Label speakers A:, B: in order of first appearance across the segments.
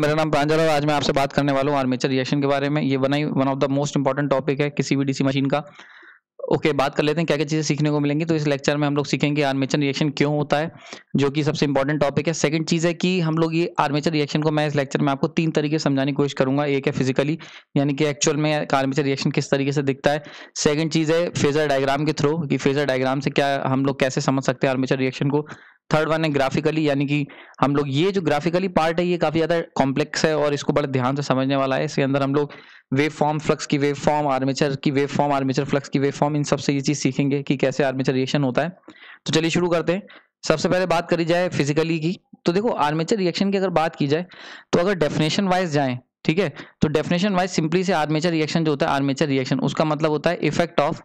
A: मेरा नाम प्रांजल और आज मैं आपसे बात करने वाला हूँ आर्मेचर रिएक्शन के बारे में। ये one one of the most important topic है किसी भी डीसी मशीन का। ओके okay, बात कर लेते हैं क्या क्या चीज़ें सीखने को मिलेंगी। तो इस लेक्चर में हम लोग सीखेंगे आर्मेचर रिएक्शन क्यों होता है जो कि सबसे इंपॉर्टेंट टॉपिक है। सेकंड चीज़ है कि हम लोग ये आर्मेचर रिएक्शन को मैं इस लेक्चर में आपको तीन तरीके से समझाने की कोशिश करूँगा। एक है फिजिकली यानी कि एक्चुअल में आर्मेचर रिएक्शन किस तरीके से दिखता है। सेकंड चीज़ है फेजर डायग्राम के थ्रू कि फेजर डायग्राम से क्या हम लोग कैसे समझ सकते हैं आर्मेचर रिएक्शन को। थर्ड वन है ग्राफिकली यानी कि हम लोग, ये जो ग्राफिकली पार्ट है, ये काफ़ी ज़्यादा कॉम्प्लेक्स है और इसको बड़े ध्यान से समझने वाला है। इसके अंदर हम लोग वेव फॉर्म फ्लक्स की वेव फॉर्म आर्मेचर की वेव फॉर्म आर्मेचर फ्लक्स की वेव फॉर्म इन सबसे ये चीज़ सीखेंगे कि कैसे आर्मेचर रिएक्शन होता है। तो चलिए शुरू करते हैं। सबसे पहले बात करी जाए फिजिकली की तो देखो आर्मेचर रिएक्शन की अगर बात की जाए तो अगर डेफिनेशन वाइज जाए, ठीक है तो डेफिनेशन वाइज सिंपली से आर्मेचर रिएक्शन जो होता है आर्मेचर रिएक्शन उसका मतलब होता है इफ़ेक्ट ऑफ़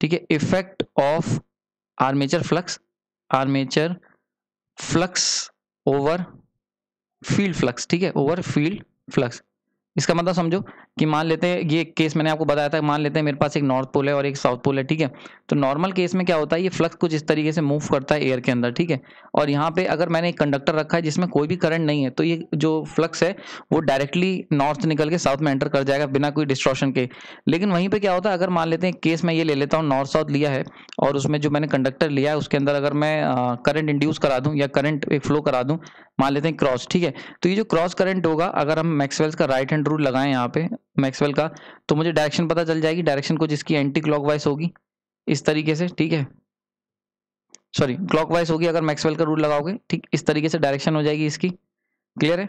A: ठीक है effect of armature flux armature flux over field flux ठीक है? Over field flux. इसका मतलब समझो कि मान लेते हैं, ये केस मैंने आपको बताया था, मान लेते हैं मेरे पास एक नॉर्थ पोल है और एक साउथ पोल है, ठीक है? तो नॉर्मल केस में क्या होता है, ये फ्लक्स कुछ इस तरीके से मूव करता है एयर के अंदर, ठीक है? और यहाँ पे अगर मैंने एक कंडक्टर रखा है जिसमें कोई भी करंट नहीं है तो ये जो फ्लक्स है, वो डायरेक्टली नॉर्थ निकल के साउथ में एंटर कर जाएगा बिना कोई डिस्ट्रॉशन के। लेकिन वहीं पर क्या होता है, अगर मान लेते हैं केस मैं ये ले लेता हूँ नॉर्थ साउथ लिया है, और उसमें जो मैंने कंडक्टर लिया है, उसके अंदर अगर मैं करंट इंड्यूस करा दूँ या करंट एक फ्लो करा दूँ मान लेते हैं क्रॉस ठीक है? तो ये जो क्रॉस करंट होगा, अगर हम मैक्सवेल्स का राइट हैंड रूल लगाएँ यहाँ पे मैक्सवेल का तो मुझे डायरेक्शन पता चल जाएगी। डायरेक्शन को जिसकी एंटी क्लॉकवाइज होगी, इस तरीके से, ठीक है? सॉरी क्लॉकवाइज होगी अगर मैक्सवेल का रूल लगाओगे, ठीक? इस तरीके से डायरेक्शन हो जाएगी इसकी। क्लियर है?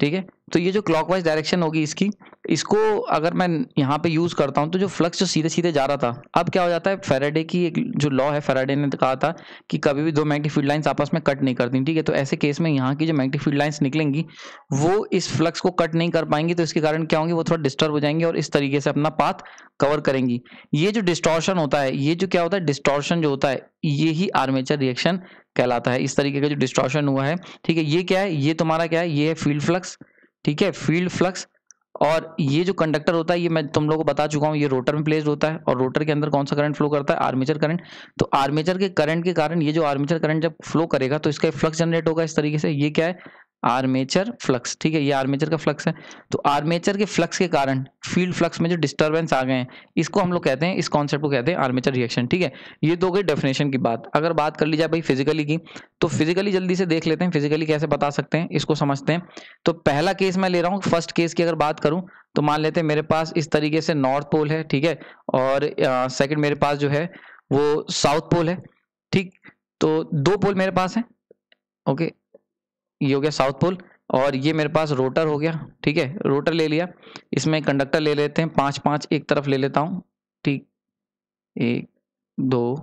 A: ठीक है? तो ये जो क्लॉकवाइज डायरेक्शन होगी इसकी, इसको अगर मैं यहाँ पे यूज़ करता हूँ तो जो फ्लक्स जो सीधे सीधे जा रहा था, अब क्या हो जाता है? फेराडे की एक जो लॉ है फेराडे ने कहा था कि कभी भी दो मैग्नेटिक फ़ील्ड लाइंस आपस में कट नहीं करती ठीक है? तो ऐसे केस में यहाँ की जो मैग्नेटिक फ़ील्ड लाइंस निकलेंगी, वो इस फ्लक्स को कट नहीं कर पाएँगी तो इसके कारण क्या होंगे? वो थोड़ा डिस्टर्ब हो जाएँगे और इस तरीके से अपना पाथ कवर करेंगी। ये जो डिस्टॉर्शन होता है, ये जो क्या होता है? डिस्टॉर्शन जो होता है, ये ही आर्मेचर रिएक्शन कहलाता है। इस तरीके का जो डिस्ट्रॉशन हुआ है, ठीक है, ये क्या है? ये तुम्हारा क्या है? ये है फ़ील्ड फ्लक्स ठीक है? फ़ील्ड फ्लक्स और ये जो कंडक्टर होता है, ये मैं तुम लोगों को बता चुका हूँ, ये रोटर में प्लेस्ड होता है और रोटर के अंदर कौन सा करंट फ्लो करता है? आर्मेचर करंट तो आर्मेचर के करंट के कारण ये जो आर्मेचर करंट जब फ्लो करेगा तो इसका फ्लक्स जनरेट होगा इस तरीके से। ये क्या है? आर्मेचर फ्लक्स, ठीक है? ये आर्मेचर का फ्लक्स है। तो आर्मेचर के फ्लक्स के कारण फ़ील्ड फ्लक्स में जो डिस्टर्बेंस आ गए हैं, इसको हम लोग कहते हैं, इस कॉन्सेप्ट को कहते हैं आर्मेचर रिएक्शन ठीक है? ये दो गई डेफिनेशन की बात। अगर बात कर ली जाए भाई फिजिकली की तो फिजिकली जल्दी से देख लेते हैं फिजिकली कैसे बता सकते हैं, इसको समझते हैं। तो पहला केस मैं ले रहा हूँ फ़र्स्ट केस की अगर बात करूँ तो मान लेते हैं मेरे पास इस तरीके से नॉर्थ पोल है, ठीक है? और सेकेंड मेरे पास जो है, वो साउथ पोल है, ठीक? तो दो पोल मेरे पास है ओके ये हो गया साउथ पोल और ये मेरे पास रोटर हो गया, ठीक है? रोटर ले लिया। इसमें कंडक्टर ले लेते हैं, पाँच पाँच एक तरफ़ ले लेता हूँ, ठीक। एक, दो,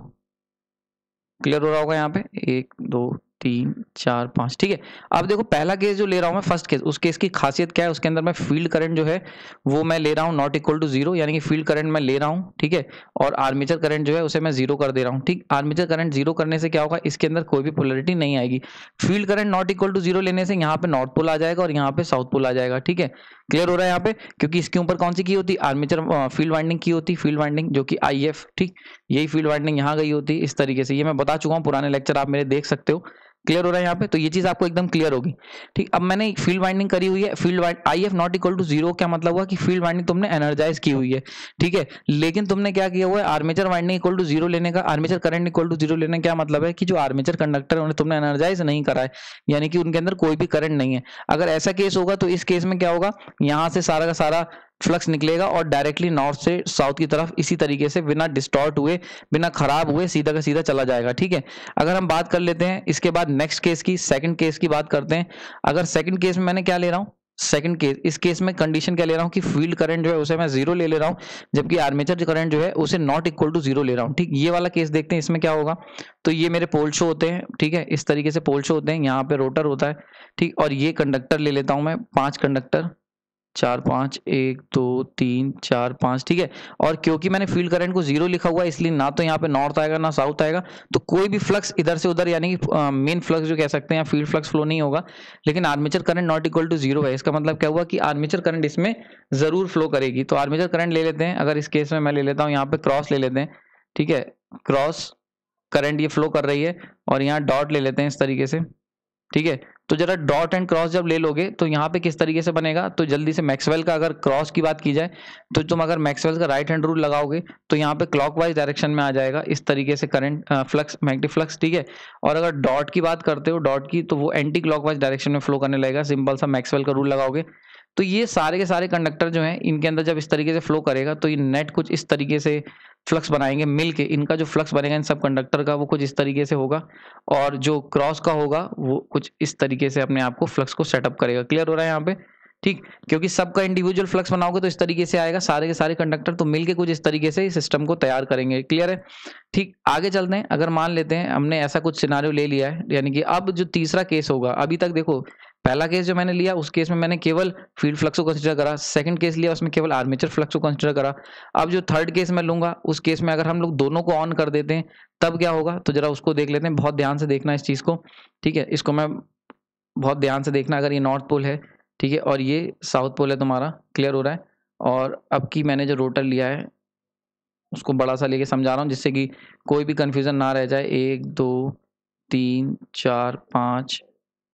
A: क्लियर हो रहा होगा यहाँ पे? एक, दो तीन, चार, पाँच, ठीक है? अब देखो, पहला केस जो ले रहा हूँ मैं फ़र्स्ट केस उस केस की खासियत क्या है? उसके अंदर मैं फ़ील्ड करंट जो है, वो मैं ले रहा हूँ नॉट इक्वल टू ज़ीरो यानी कि फ़ील्ड करंट मैं ले रहा हूँ, ठीक है? और आर्मेचर करंट जो है, उसे मैं ज़ीरो कर दे रहा हूँ, ठीक? आर्मेचर करंट ज़ीरो करने से क्या होगा? इसके अंदर कोई भी पोलरिटी नहीं आएगी। Field current not equal to zero लेने से यहाँ पे नॉर्थ पोल आ जाएगा और यहाँ पे साउथ पोल आ जाएगा, ठीक है? क्लियर हो रहा है यहाँ पे? क्योंकि इसके ऊपर कौन सी की होती? आर्मेचर फ़ील्ड वाइंडिंग की होती फ़ील्ड वाइंडिंग जो कि आई ठीक? यही फ़ील्ड वाइंडिंग यहाँ गई होती, इस तरीके से। ये मैं बता चुका हूँ, पुराने लेक्चर आप मेरे देख सकते हो। क्लियर हो रहा है यहाँ पे? तो ये चीज़ आपको एकदम क्लियर होगी। ठीक, अब मैंने फ़ील्ड वाइंडिंग करी हुई है। Field wind I F not equal to zero क्या मतलब हुआ कि फ़ील्ड वाइंडिंग तुमने एनर्जाइज की हुई है? ठीक है, लेकिन तुमने क्या किया हुआ है? Armature winding equal to zero लेने का armature current equal to zero लेने का मतलब है कि जो आर्मेचर कंडक्टर उन्हें तुमने एनर्जाइज नहीं करा है। यानी कि उनके अंदर कोई भी करंट नहीं है। अगर ऐसा केस होगा तो इस केस में क्या होगा? यहाँ से सारा का सारा फ्लक्स निकलेगा और डायरेक्टली नॉर्थ से साउथ की तरफ़ इसी तरीके से बिना डिस्टॉर्ट हुए, बिना खराब हुए सीधा का सीधा चला जाएगा, ठीक है? अगर हम बात कर लेते हैं, इसके बाद नेक्स्ट केस की सेकंड केस की बात करते हैं। अगर सेकंड केस में मैंने क्या ले रहा हूँ? सेकंड केस इस केस में कंडीशन क्या ले रहा हूँ कि फ़ील्ड करंट जो है उसे मैं ज़ीरो ले ले रहा हूँ, जबकि आर्मेचर करंट जो है उसे नॉट इक्वल टू ज़ीरो ले रहा हूँ, ठीक? ये वाला केस देखते हैं, इसमें क्या होगा? तो ये मेरे पोल शो होते हैं, ठीक है? इस तरीके से पोल शो होते हैं, यहाँ पे रोटर होता है, ठीक? और ये कंडक्टर ले लेता हूँ मैं, पाँच कंडक्टर चार पाँच, एक, दो, तीन, चार, पाँच, ठीक है? और क्योंकि मैंने फ़ील्ड करंट को ज़ीरो लिखा हुआ है, इसलिए ना तो यहाँ पे नॉर्थ आएगा, ना साउथ आएगा तो कोई भी फ्लक्स इधर से उधर, यानी कि मेन फ्लक्स जो कह सकते हैं फ़ील्ड फ्लक्स फ्लो नहीं होगा, लेकिन armature current not equal to zero है, इसका मतलब क्या हुआ कि आर्मेचर करंट इसमें ज़रूर फ्लो करेगी। तो आर्मेचर करंट ले लेते हैं, अगर इस केस में मैं ले लेता हूँ, यहाँ पे क्रॉस ले लेते हैं, ठीक है? क्रॉस करंट ये फ्लो कर रही है, और यहाँ डॉट ले लेते हैं इस तरीके से। ठीक है? तो जरा डॉट एंड क्रॉस जब ले लोगे तो यहाँ पे किस तरीके से बनेगा? तो जल्दी से मैक्सवेल का अगर क्रॉस की बात की जाए तो तुम अगर मैक्सवेल का राइट हैंड रूल लगाओगे तो यहाँ पे क्लॉकवाइज डायरेक्शन में आ जाएगा इस तरीके से करंट फ्लक्स मैग्नेटिक फ्लक्स ठीक है? और अगर डॉट की बात करते हो डॉट की तो वो एंटी क्लॉकवाइज डायरेक्शन में फ्लो करने लगेगा सिंपल सा मैक्सवेल का रूल लगाओगे। तो ये सारे के सारे कंडक्टर जो हैं, इनके अंदर जब इस तरीके से फ्लो करेगा तो ये नेट कुछ इस तरीके से फ्लक्स बनाएँगे, मिल के, इनका जो फ्लक्स बनेगा, इन सब कंडक्टर का वो कुछ इस तरीके से होगा और जो क्रॉस का होगा, वो कुछ इस तरीके से अपने आप को फ्लक्स को सेटअप करेगा। क्लियर हो रहा है यहाँ पे? ठीक? क्योंकि सबका इंडिविजुअल फ्लक्स बनाओगे तो इस तरीके से आएगा, सारे के सारे कंडक्टर तो मिलके कुछ इस तरीके से सिस्टम को तैयार करेंगे। क्लियर है? ठीक? आगे चलते हैं। अगर मान लेते हैं, हमने ऐसा कुछ सिनारियो ले लिया है, यानी कि अब जो तीसरा केस होगा, अभी तक देखो पहला केस जो मैंने लिया, उस केस में मैंने केवल फ़ील्ड फ्लक्स को कंसिडर करा। सेकंड केस लिया, उसमें केवल आर्मेचर फ्लक्स को कंसिडर करा। अब जो थर्ड केस मैं लूँगा, उस केस में अगर हम लोग दोनों को ऑन कर देते हैं, तब क्या होगा? तो जरा उसको देख लेते हैं। बहुत ध्यान से देखना इस चीज़ को, ठीक है? इसको मैं बहुत ध्यान से देखना, अगर ये नॉर्थ पोल है, ठीक है? और ये साउथ पोल है तुम्हारा क्लियर हो रहा है? और अब की मैंने जो रोटर लिया है, उसको बड़ा सा लेके समझा रहा हूँ, जिससे कि कोई भी कन्फ्यूज़न ना रह जाए। एक, दो, तीन, चार, पाँच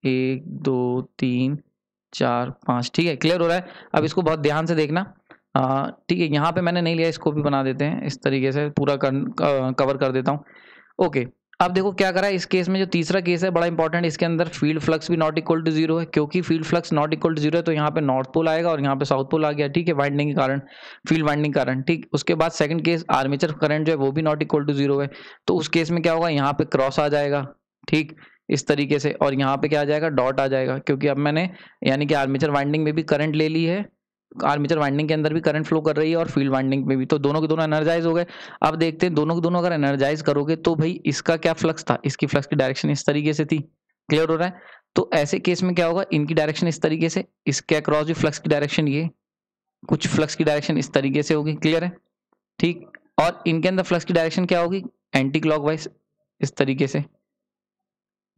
A: एक दो तीन चार पाँच। ठीक है क्लियर हो रहा है? अब इसको बहुत ध्यान से देखना। ठीक है यहाँ पे मैंने नहीं लिया इसको भी बना देते हैं। इस तरीके से पूरा कर, कवर कर देता हूँ। ओके अब देखो क्या करा है इस केस में जो तीसरा केस है बड़ा इंपॉर्टेंट इसके अंदर फ़ील्ड फ्लक्स भी नॉट इक्वल टू ज़ीरो है। क्योंकि field flux not equal to zero है तो यहाँ पे नॉर्थ पोल आएगा और यहाँ पे साउथ पोल आ गया। ठीक है वाइंडिंग के कारण फ़ील्ड वाइंडिंग कारण। ठीक उसके बाद सेकंड केस आर्मेचर करंट जो है वो भी नॉट इक्वल टू ज़ीरो है। तो उस केस में क्या होगा यहाँ पे क्रॉस आ जाएगा। ठीक इस तरीके से। और यहाँ पे क्या आ जाएगा? डॉट आ जाएगा। क्योंकि अब मैंने यानी कि आर्मेचर वाइंडिंग में भी करंट ले ली है। आर्मेचर वाइंडिंग के अंदर भी करंट फ्लो कर रही है और फ़ील्ड वाइंडिंग में भी। तो दोनों के दोनों एनर्जाइज हो गए। अब देखते हैं, दोनों के दोनों अगर एनर्जाइज करोगे तो भाई इसका क्या फ्लक्स था? इसकी फ्लक्स की डायरेक्शन इस तरीके से थी। क्लियर हो रहा है? तो ऐसे केस में क्या होगा? इनकी डायरेक्शन इस तरीके से, इसके अक्रॉस भी फ्लक्स की डायरेक्शन ये। कुछ फ्लक्स की डायरेक्शन इस तरीके से होगी। क्लियर है? ठीक? और इनके अंदर फ्लक्स की डायरेक्शन क्या होगी? एंटी क्लॉकवाइज इस तरीके से।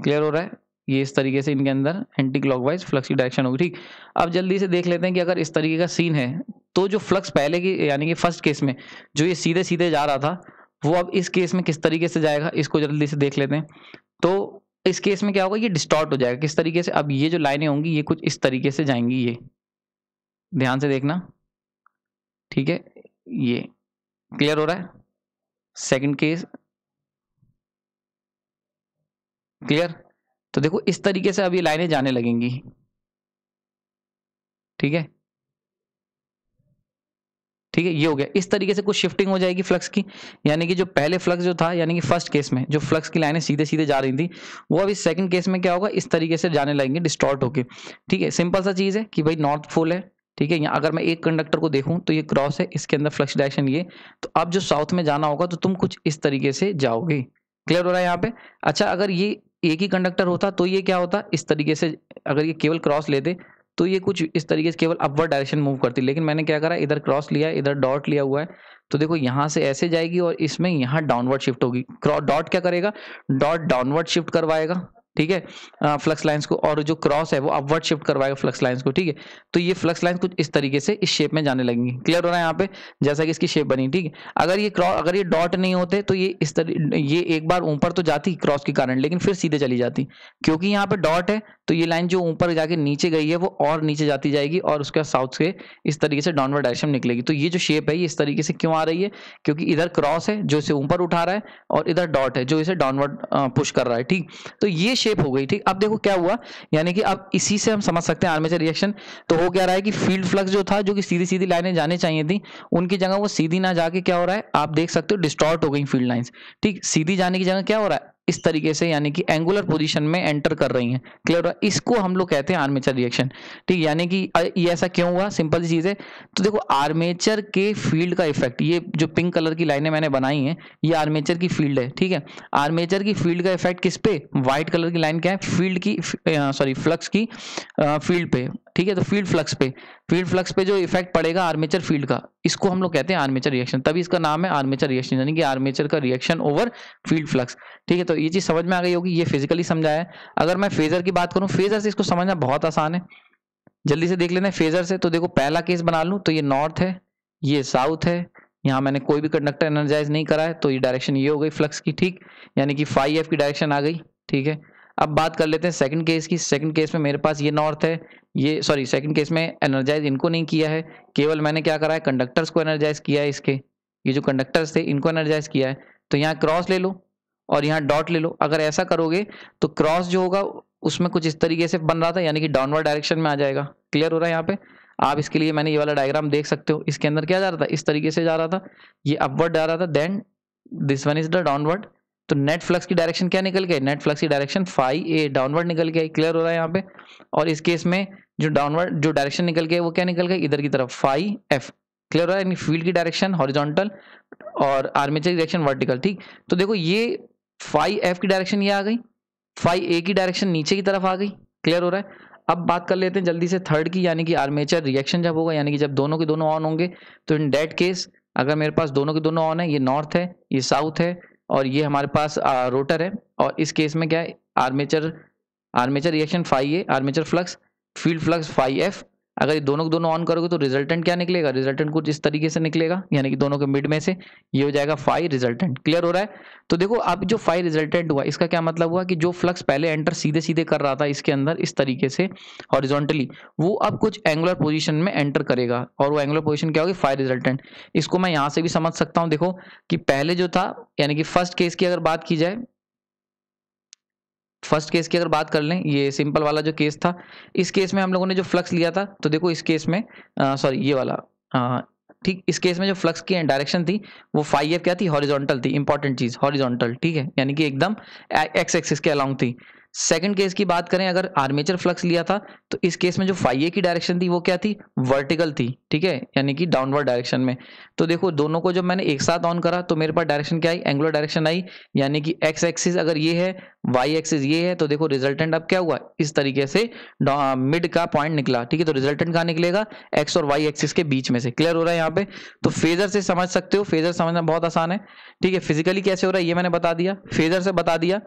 A: क्लियर हो रहा है? ये इस तरीके से इनके अंदर एंटी क्लॉकवाइज फ्लक्स की डायरेक्शन होगी, ठीक? अब जल्दी से देख लेते हैं कि अगर इस तरीके का सीन है तो जो फ्लक्स पहले की, यानी कि फ़र्स्ट केस में, जो ये सीधे सीधे जा रहा था, वो अब इस केस में किस तरीके से जाएगा, इसको जल्दी से देख लेते हैं। तो इस केस में क्या होगा? ये डिस्टॉर्ट हो जाएगा। किस तरीके से? अब ये जो लाइनें होंगी, ये कुछ इस तरीके से जाएँगी, ये। ध्यान से देखना, ठीक है? ये क्लियर हो रहा है? सेकंड केस क्लियर तो देखो, इस तरीके से अब ये लाइनें जाने लगेंगी। ठीक है? ठीक है, ये हो गया। इस तरीके से कुछ शिफ्टिंग हो जाएगी फ्लक्स की। यानी कि जो पहले फ्लक्स जो था, यानी कि फ़र्स्ट केस में, जो फ्लक्स की लाइनें सीधे सीधे जा रही थी, वो अभी सेकंड केस में क्या होगा? इस तरीके से जाने लगेंगे डिस्टॉर्ट होके। ठीक है सिंपल सा चीज़ है कि भाई नॉर्थ फोल है, ठीक है? अगर मैं एक कंडक्टर को देखूँ तो ये क्रॉस है, इसके अंदर फ्लक्स डायरेक्शन ये। तो अब जो साउथ में जाना होगा तो तुम कुछ इस तरीके से जाओगे। क्लियर हो रहा है यहाँ पे? अच्छा अगर ये एक ही कंडक्टर होता तो ये क्या होता? इस तरीके से अगर ये केवल क्रॉस लेते तो ये कुछ इस तरीके से केवल अपवर्ड डायरेक्शन मूव करती। लेकिन मैंने क्या करा? इधर क्रॉस लिया, इधर डॉट लिया हुआ है। तो देखो, यहाँ से ऐसे जाएगी और इसमें यहाँ डाउनवर्ड शिफ्ट होगी। डॉट क्या करेगा? डॉट डाउनवर्ड शिफ्ट करवाएगा। ठीक है? फ्लक्स लाइंस को और जो क्रॉस है, वो अपवर्ड शिफ्ट करवाएगा फ्लक्स लाइंस को, ठीक है? तो ये फ्लक्स लाइंस कुछ इस तरीके से इस शेप में जाने लगेंगी। क्लियर हो रहा है यहाँ पे? जैसा कि इसकी शेप बनी, ठीक है? अगर ये क्रॉस अगर ये डॉट नहीं होते तो ये इस तरह ये एक बार ऊपर तो जाती क्रॉस के कारण, लेकिन फिर सीधे चली जाती। क्योंकि यहाँ पे डॉट है तो ये लाइन जो ऊपर जाके नीचे गई है, वो और नीचे जाती जाएगी और उसके साउथ से इस तरीके से डाउनवर्ड डायरेक्शन निकलेगी। तो ये जो शेप है, ये इस तरीके से क्यों आ रही है? क्योंकि इधर क्रॉस है, जो इसे ऊपर उठा रहा है, और इधर डॉट है, जो इसे डाउनवर्ड पुश कर रहा है, ठीक? तो ये शेप हो गई, ठीक? अब देखो क्या हुआ, यानी कि अब इसी से हम समझ सकते हैं आर्मेचर रिएक्शन तो हो क्या रहा है कि फ़ील्ड फ्लक्स जो था, जो कि सीधी सीधी लाइनें जाने चाहिए थी, उनकी जगह वो सीधी ना जाके क्या हो रहा है, आप देख सकते हो डिस्टॉर्ट हो गई फ़ील्ड लाइन्स ठीक? सीधी जाने की जगह क्या हो रहा है इस तरीके से यानी कि एंगुलर पोजीशन में एंटर कर रही हैं। क्लियर इसको हम लोग कहते हैं आर्मेचर रिएक्शन ठीक, यानी कि ये ऐसा क्यों हुआ? सिंपल सी चीज़ है। तो देखो आर्मेचर के फ़ील्ड का इफ़ेक्ट ये जो पिंक कलर की लाइनें मैंने बनाई हैं, ये आर्मेचर की फ़ील्ड है। ठीक है? आर्मेचर की फ़ील्ड का इफ़ेक्ट किस पे? व्हाइट कलर की लाइन क्या है? फ़ील्ड की सॉरी फ्लक्स की फ़ील्ड पे। ठीक है तो फ़ील्ड फ्लक्स पे। फ़ील्ड फ्लक्स पे जो इफ़ेक्ट पड़ेगा आर्मेचर फ़ील्ड का, इसको हम लोग कहते हैं आर्मेचर रिएक्शन तभी इसका नाम है आर्मेचर रिएक्शन यानी कि आर्मेचर का रिएक्शन ओवर फ़ील्ड फ्लक्स ठीक है तो ये चीज़ समझ में आ गई होगी, ये फिजिकली समझाया है। अगर मैं फेजर की बात करूँ फेजर से इसको समझना बहुत आसान है। जल्दी से देख लेना फेजर से तो देखो पहला केस बना लूँ तो ये नॉर्थ है, ये साउथ है। यहाँ मैंने कोई भी कंडक्टर एनर्जाइज नहीं करा है तो ये डायरेक्शन ये हो गई फ्लक्स की, ठीक? यानी कि फाइव एफ़ की डायरेक्शन आ गई, ठीक है? अब बात कर लेते हैं सेकंड केस की। सेकंड केस में मेरे पास ये नॉर्थ है। ये सॉरी सेकंड केस में एनर्जाइज इनको नहीं किया है। केवल मैंने क्या करा है? कंडक्टर्स को एनर्जाइज किया है इसके। ये जो कंडक्टर्स थे, इनको एनर्जाइज किया है। तो यहाँ क्रॉस ले लो और यहाँ डॉट ले लो। अगर ऐसा करोगे तो क्रॉस जो होगा, उसमें कुछ इस तरीके से बन रहा था, यानी कि डाउनवर्ड डायरेक्शन में आ जाएगा। क्लियर हो रहा है यहाँ पे? आप इसके लिए मैंने ये वाला डायग्राम देख सकते हो। इसके अंदर क्या जा रहा था? इस तरीके से जा रहा था। ये अपवर्ड जा रहा था। Then this one is the downward तो नेट फ्लक्स की डायरेक्शन क्या निकल गई? नेट फ्लक्स की डायरेक्शन फाइव ए डाउनवर्ड निकल गया क्लियर हो रहा है यहाँ पे? और इस केस में जो डाउनवर्ड जो डायरेक्शन निकल गई वो क्या निकल गया? इधर की तरफ़ फाइव एफ़ क्लियर हो रहा है? यानी फ़ील्ड की डायरेक्शन हॉरिजॉन्टल और आर्मेचर की डायरेक्शन वर्टिकल ठीक? तो देखो, ये फाइव एफ़ की डायरेक्शन ये आ गई। फाइव ए की डायरेक्शन नीचे की तरफ़ आ गई। क्लियर हो रहा है? अब बात कर लेते हैं जल्दी से थर्ड की, यानी कि आर्मेचर रिएक्शन जब होगा, यानी कि जब दोनों के दोनों ऑन होंगे तो इन डेट केस अगर मेरे पास दोनों के दोनों ऑन है, ये नॉर्थ है, ये साउथ है और ये हमारे पास रोटर है। और इस केस में क्या है? Armature armature reaction phi A armature flux field flux phi F अगर ये दोनों को दोनों ऑन करोगे तो रिजल्टेंट क्या निकलेगा? रिजल्टेंट कुछ इस तरीके से निकलेगा, यानी कि दोनों के मिड में से ये हो जाएगा फाइव रिजल्टेंट क्लियर हो रहा है? तो देखो, अब जो फाइव रिजल्टेंट हुआ, इसका क्या मतलब हुआ कि जो फ्लक्स पहले एंटर सीधे सीधे कर रहा था इसके अंदर, इस तरीके से हॉरिजॉन्टली वो अब कुछ एंगुलर पोजिशन में एंटर करेगा। और वो एंगुलर पोजिशन क्या होगी? फाइव रिजल्टेंट इसको मैं यहाँ से भी समझ सकता हूँ। देखो कि पहले जो था, यानी कि फ़र्स्ट केस की अगर बात की जाए फ़र्स्ट केस की अगर बात कर लें, ये सिंपल वाला जो केस था, इस केस में हम लोगों ने जो फ्लक्स लिया था तो देखो इस केस में सॉरी ये वाला ठीक, इस केस में जो फ्लक्स की डायरेक्शन थी, वो फाइव एफ़ क्या थी? हॉरिजॉन्टल थी इंपॉर्टेंट चीज़ हॉरिजॉन्टल ठीक है? यानी कि एकदम एक्स एक्सिस के अलाउंग थी। सेकंड केस की बात करें, अगर आर्मेचर फ्लक्स लिया था तो इस केस में जो फाइव ए की डायरेक्शन थी, वो क्या थी? वर्टिकल थी, ठीक है? यानी कि डाउनवर्ड डायरेक्शन में। तो देखो, दोनों को जब मैंने एक साथ ऑन करा तो मेरे पास डायरेक्शन क्या आई? एंगुलर डायरेक्शन आई, यानी कि एक्स एक्सिस अगर ये है वाई एक्सिस ये है तो देखो रिजल्टेंट अब क्या हुआ? इस तरीके से मिड का पॉइंट निकला, ठीक है? तो रिजल्टेंट कहाँ निकलेगा? एक्स और वाई एक्सिस के बीच में से। क्लियर हो रहा है यहाँ पे? तो फेजर से समझ सकते हो, फेजर समझना बहुत आसान है, ठीक है? फिजिकली कैसे हो रहा है, ये मैंने बता दिया। फेजर से बता दिया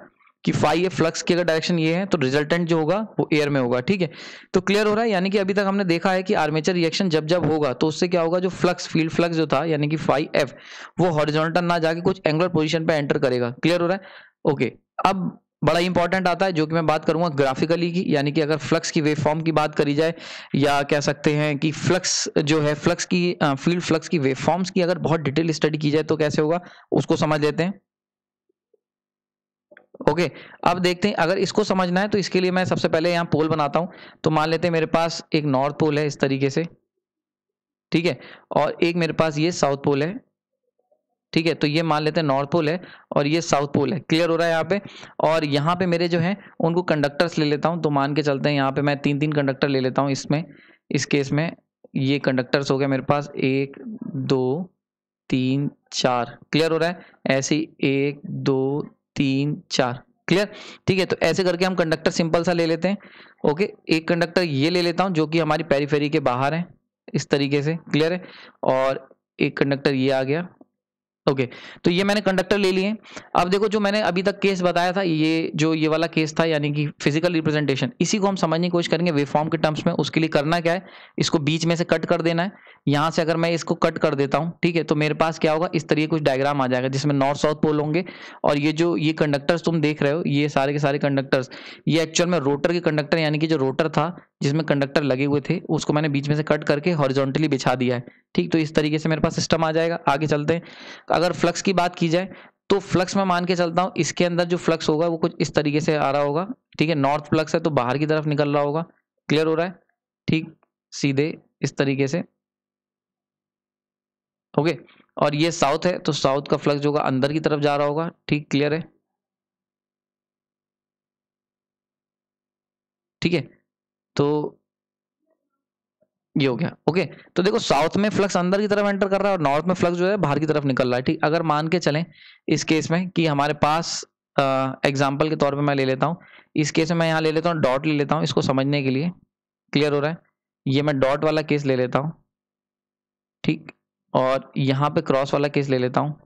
A: कि फाइव ए फ्लक्स की अगर डायरेक्शन ये है तो रिजल्टेंट जो होगा, वो एयर में होगा, ठीक है? तो क्लियर हो रहा है? यानी कि अभी तक हमने देखा है कि आर्मेचर रिएक्शन जब जब होगा तो उससे क्या होगा? जो फ्लक्स फ़ील्ड फ्लक्स जो था, यानी कि फाइव एफ़ वो हॉरिजॉन्टल ना जाके कुछ एंगुलर पोजिशन पर एंटर करेगा। क्लियर हो रहा है? ओके अब बड़ा इंपॉर्टेंट आता है, जो कि मैं बात करूँगा ग्राफिकली की, यानी कि अगर फ्लक्स की वेव फॉर्म की बात करी जाए, या कह सकते हैं कि फ्लक्स जो है फ्लक्स की फ़ील्ड फ्लक्स की वेव फॉर्म्स की अगर बहुत डिटेल स्टडी की जाए तो कैसे होगा? उसको समझ लेते हैं। ओके अब देखते हैं, अगर इसको समझना है तो इसके लिए मैं सबसे पहले यहाँ पोल बनाता हूँ। तो मान लेते हैं मेरे पास एक नॉर्थ पोल है इस तरीके से। ठीक है, और एक मेरे पास ये साउथ पोल है। ठीक है तो ये मान लेते हैं नॉर्थ पोल है और ये साउथ पोल है। क्लियर हो रहा है यहाँ पे? और यहाँ पे मेरे जो हैं, उनको कंडक्टर्स ले लेता हूँ। तो मान के चलते हैं यहाँ पे मैं तीन तीन कंडक्टर ले लेता हूँ इसमें, इस केस में। ये कंडक्टर्स हो गया मेरे पास एक, दो, तीन, चार। क्लियर हो रहा है? ऐसे एक, दो तीन, चार। क्लियर ठीक है तो ऐसे करके हम कंडक्टर सिंपल सा ले लेते हैं। ओके एक कंडक्टर ये ले लेता हूँ, जो कि हमारी पेरीफेरी के बाहर है, इस तरीके से। क्लियर है? और एक कंडक्टर ये आ गया। ओके तो ये मैंने कंडक्टर ले लिए। अब देखो जो मैंने अभी तक केस बताया था, ये जो ये वाला केस था, यानी कि फ़िज़िकल रिप्रेजेंटेशन इसी को हम समझने की कोशिश करेंगे वेव फॉर्म के टर्म्स में, उसके लिए करना क्या है? इसको बीच में से कट कर देना है। यहाँ से अगर मैं इसको कट कर देता हूँ, ठीक है तो मेरे पास क्या होगा? इस तरीके कुछ डायग्राम आ जाएगा, जिसमें नॉर्थ साउथ पोल होंगे, और ये जो ये कंडक्टर्स तुम देख रहे हो, ये सारे के सारे कंडक्टर्स ये एक्चुअल में रोटर के कंडक्टर यानी कि जो रोटर था जिसमें कंडक्टर लगे हुए थे, उसको मैंने बीच में से कट करके हॉरिजॉन्टली बिछा दिया है। ठीक तो इस तरीके से मेरे पास सिस्टम आ जाएगा। आगे चलते हैं। अगर फ्लक्स की बात की जाए तो फ्लक्स में मान के चलता हूँ, इसके अंदर जो फ्लक्स होगा, वो कुछ इस तरीके से आ रहा होगा। ठीक है नॉर्थ फ्लक्स है तो बाहर की तरफ़ निकल रहा होगा। क्लियर हो रहा है? ठीक, सीधे इस तरीके से। ओके और ये साउथ है तो साउथ का फ्लक्स जो होगा, अंदर की तरफ़ जा रहा होगा। ठीक क्लियर है? ठीक है तो ये हो गया। ओके तो देखो साउथ में फ्लक्स अंदर की तरफ़ एंटर कर रहा है और नॉर्थ में फ्लक्स जो है बाहर की तरफ़ निकल रहा है। ठीक, अगर मान के चलें इस केस में कि हमारे पास एग्ज़ाम्पल के तौर पे मैं ले लेता हूँ। इस केस में मैं यहाँ ले लेता हूँ डॉट ले लेता हूँ इसको समझने के लिए। क्लियर हो रहा है? ये मैं डॉट वाला केस ले लेता हूँ। ठीक, और यहाँ पे क्रॉस वाला केस ले लेता हूँ।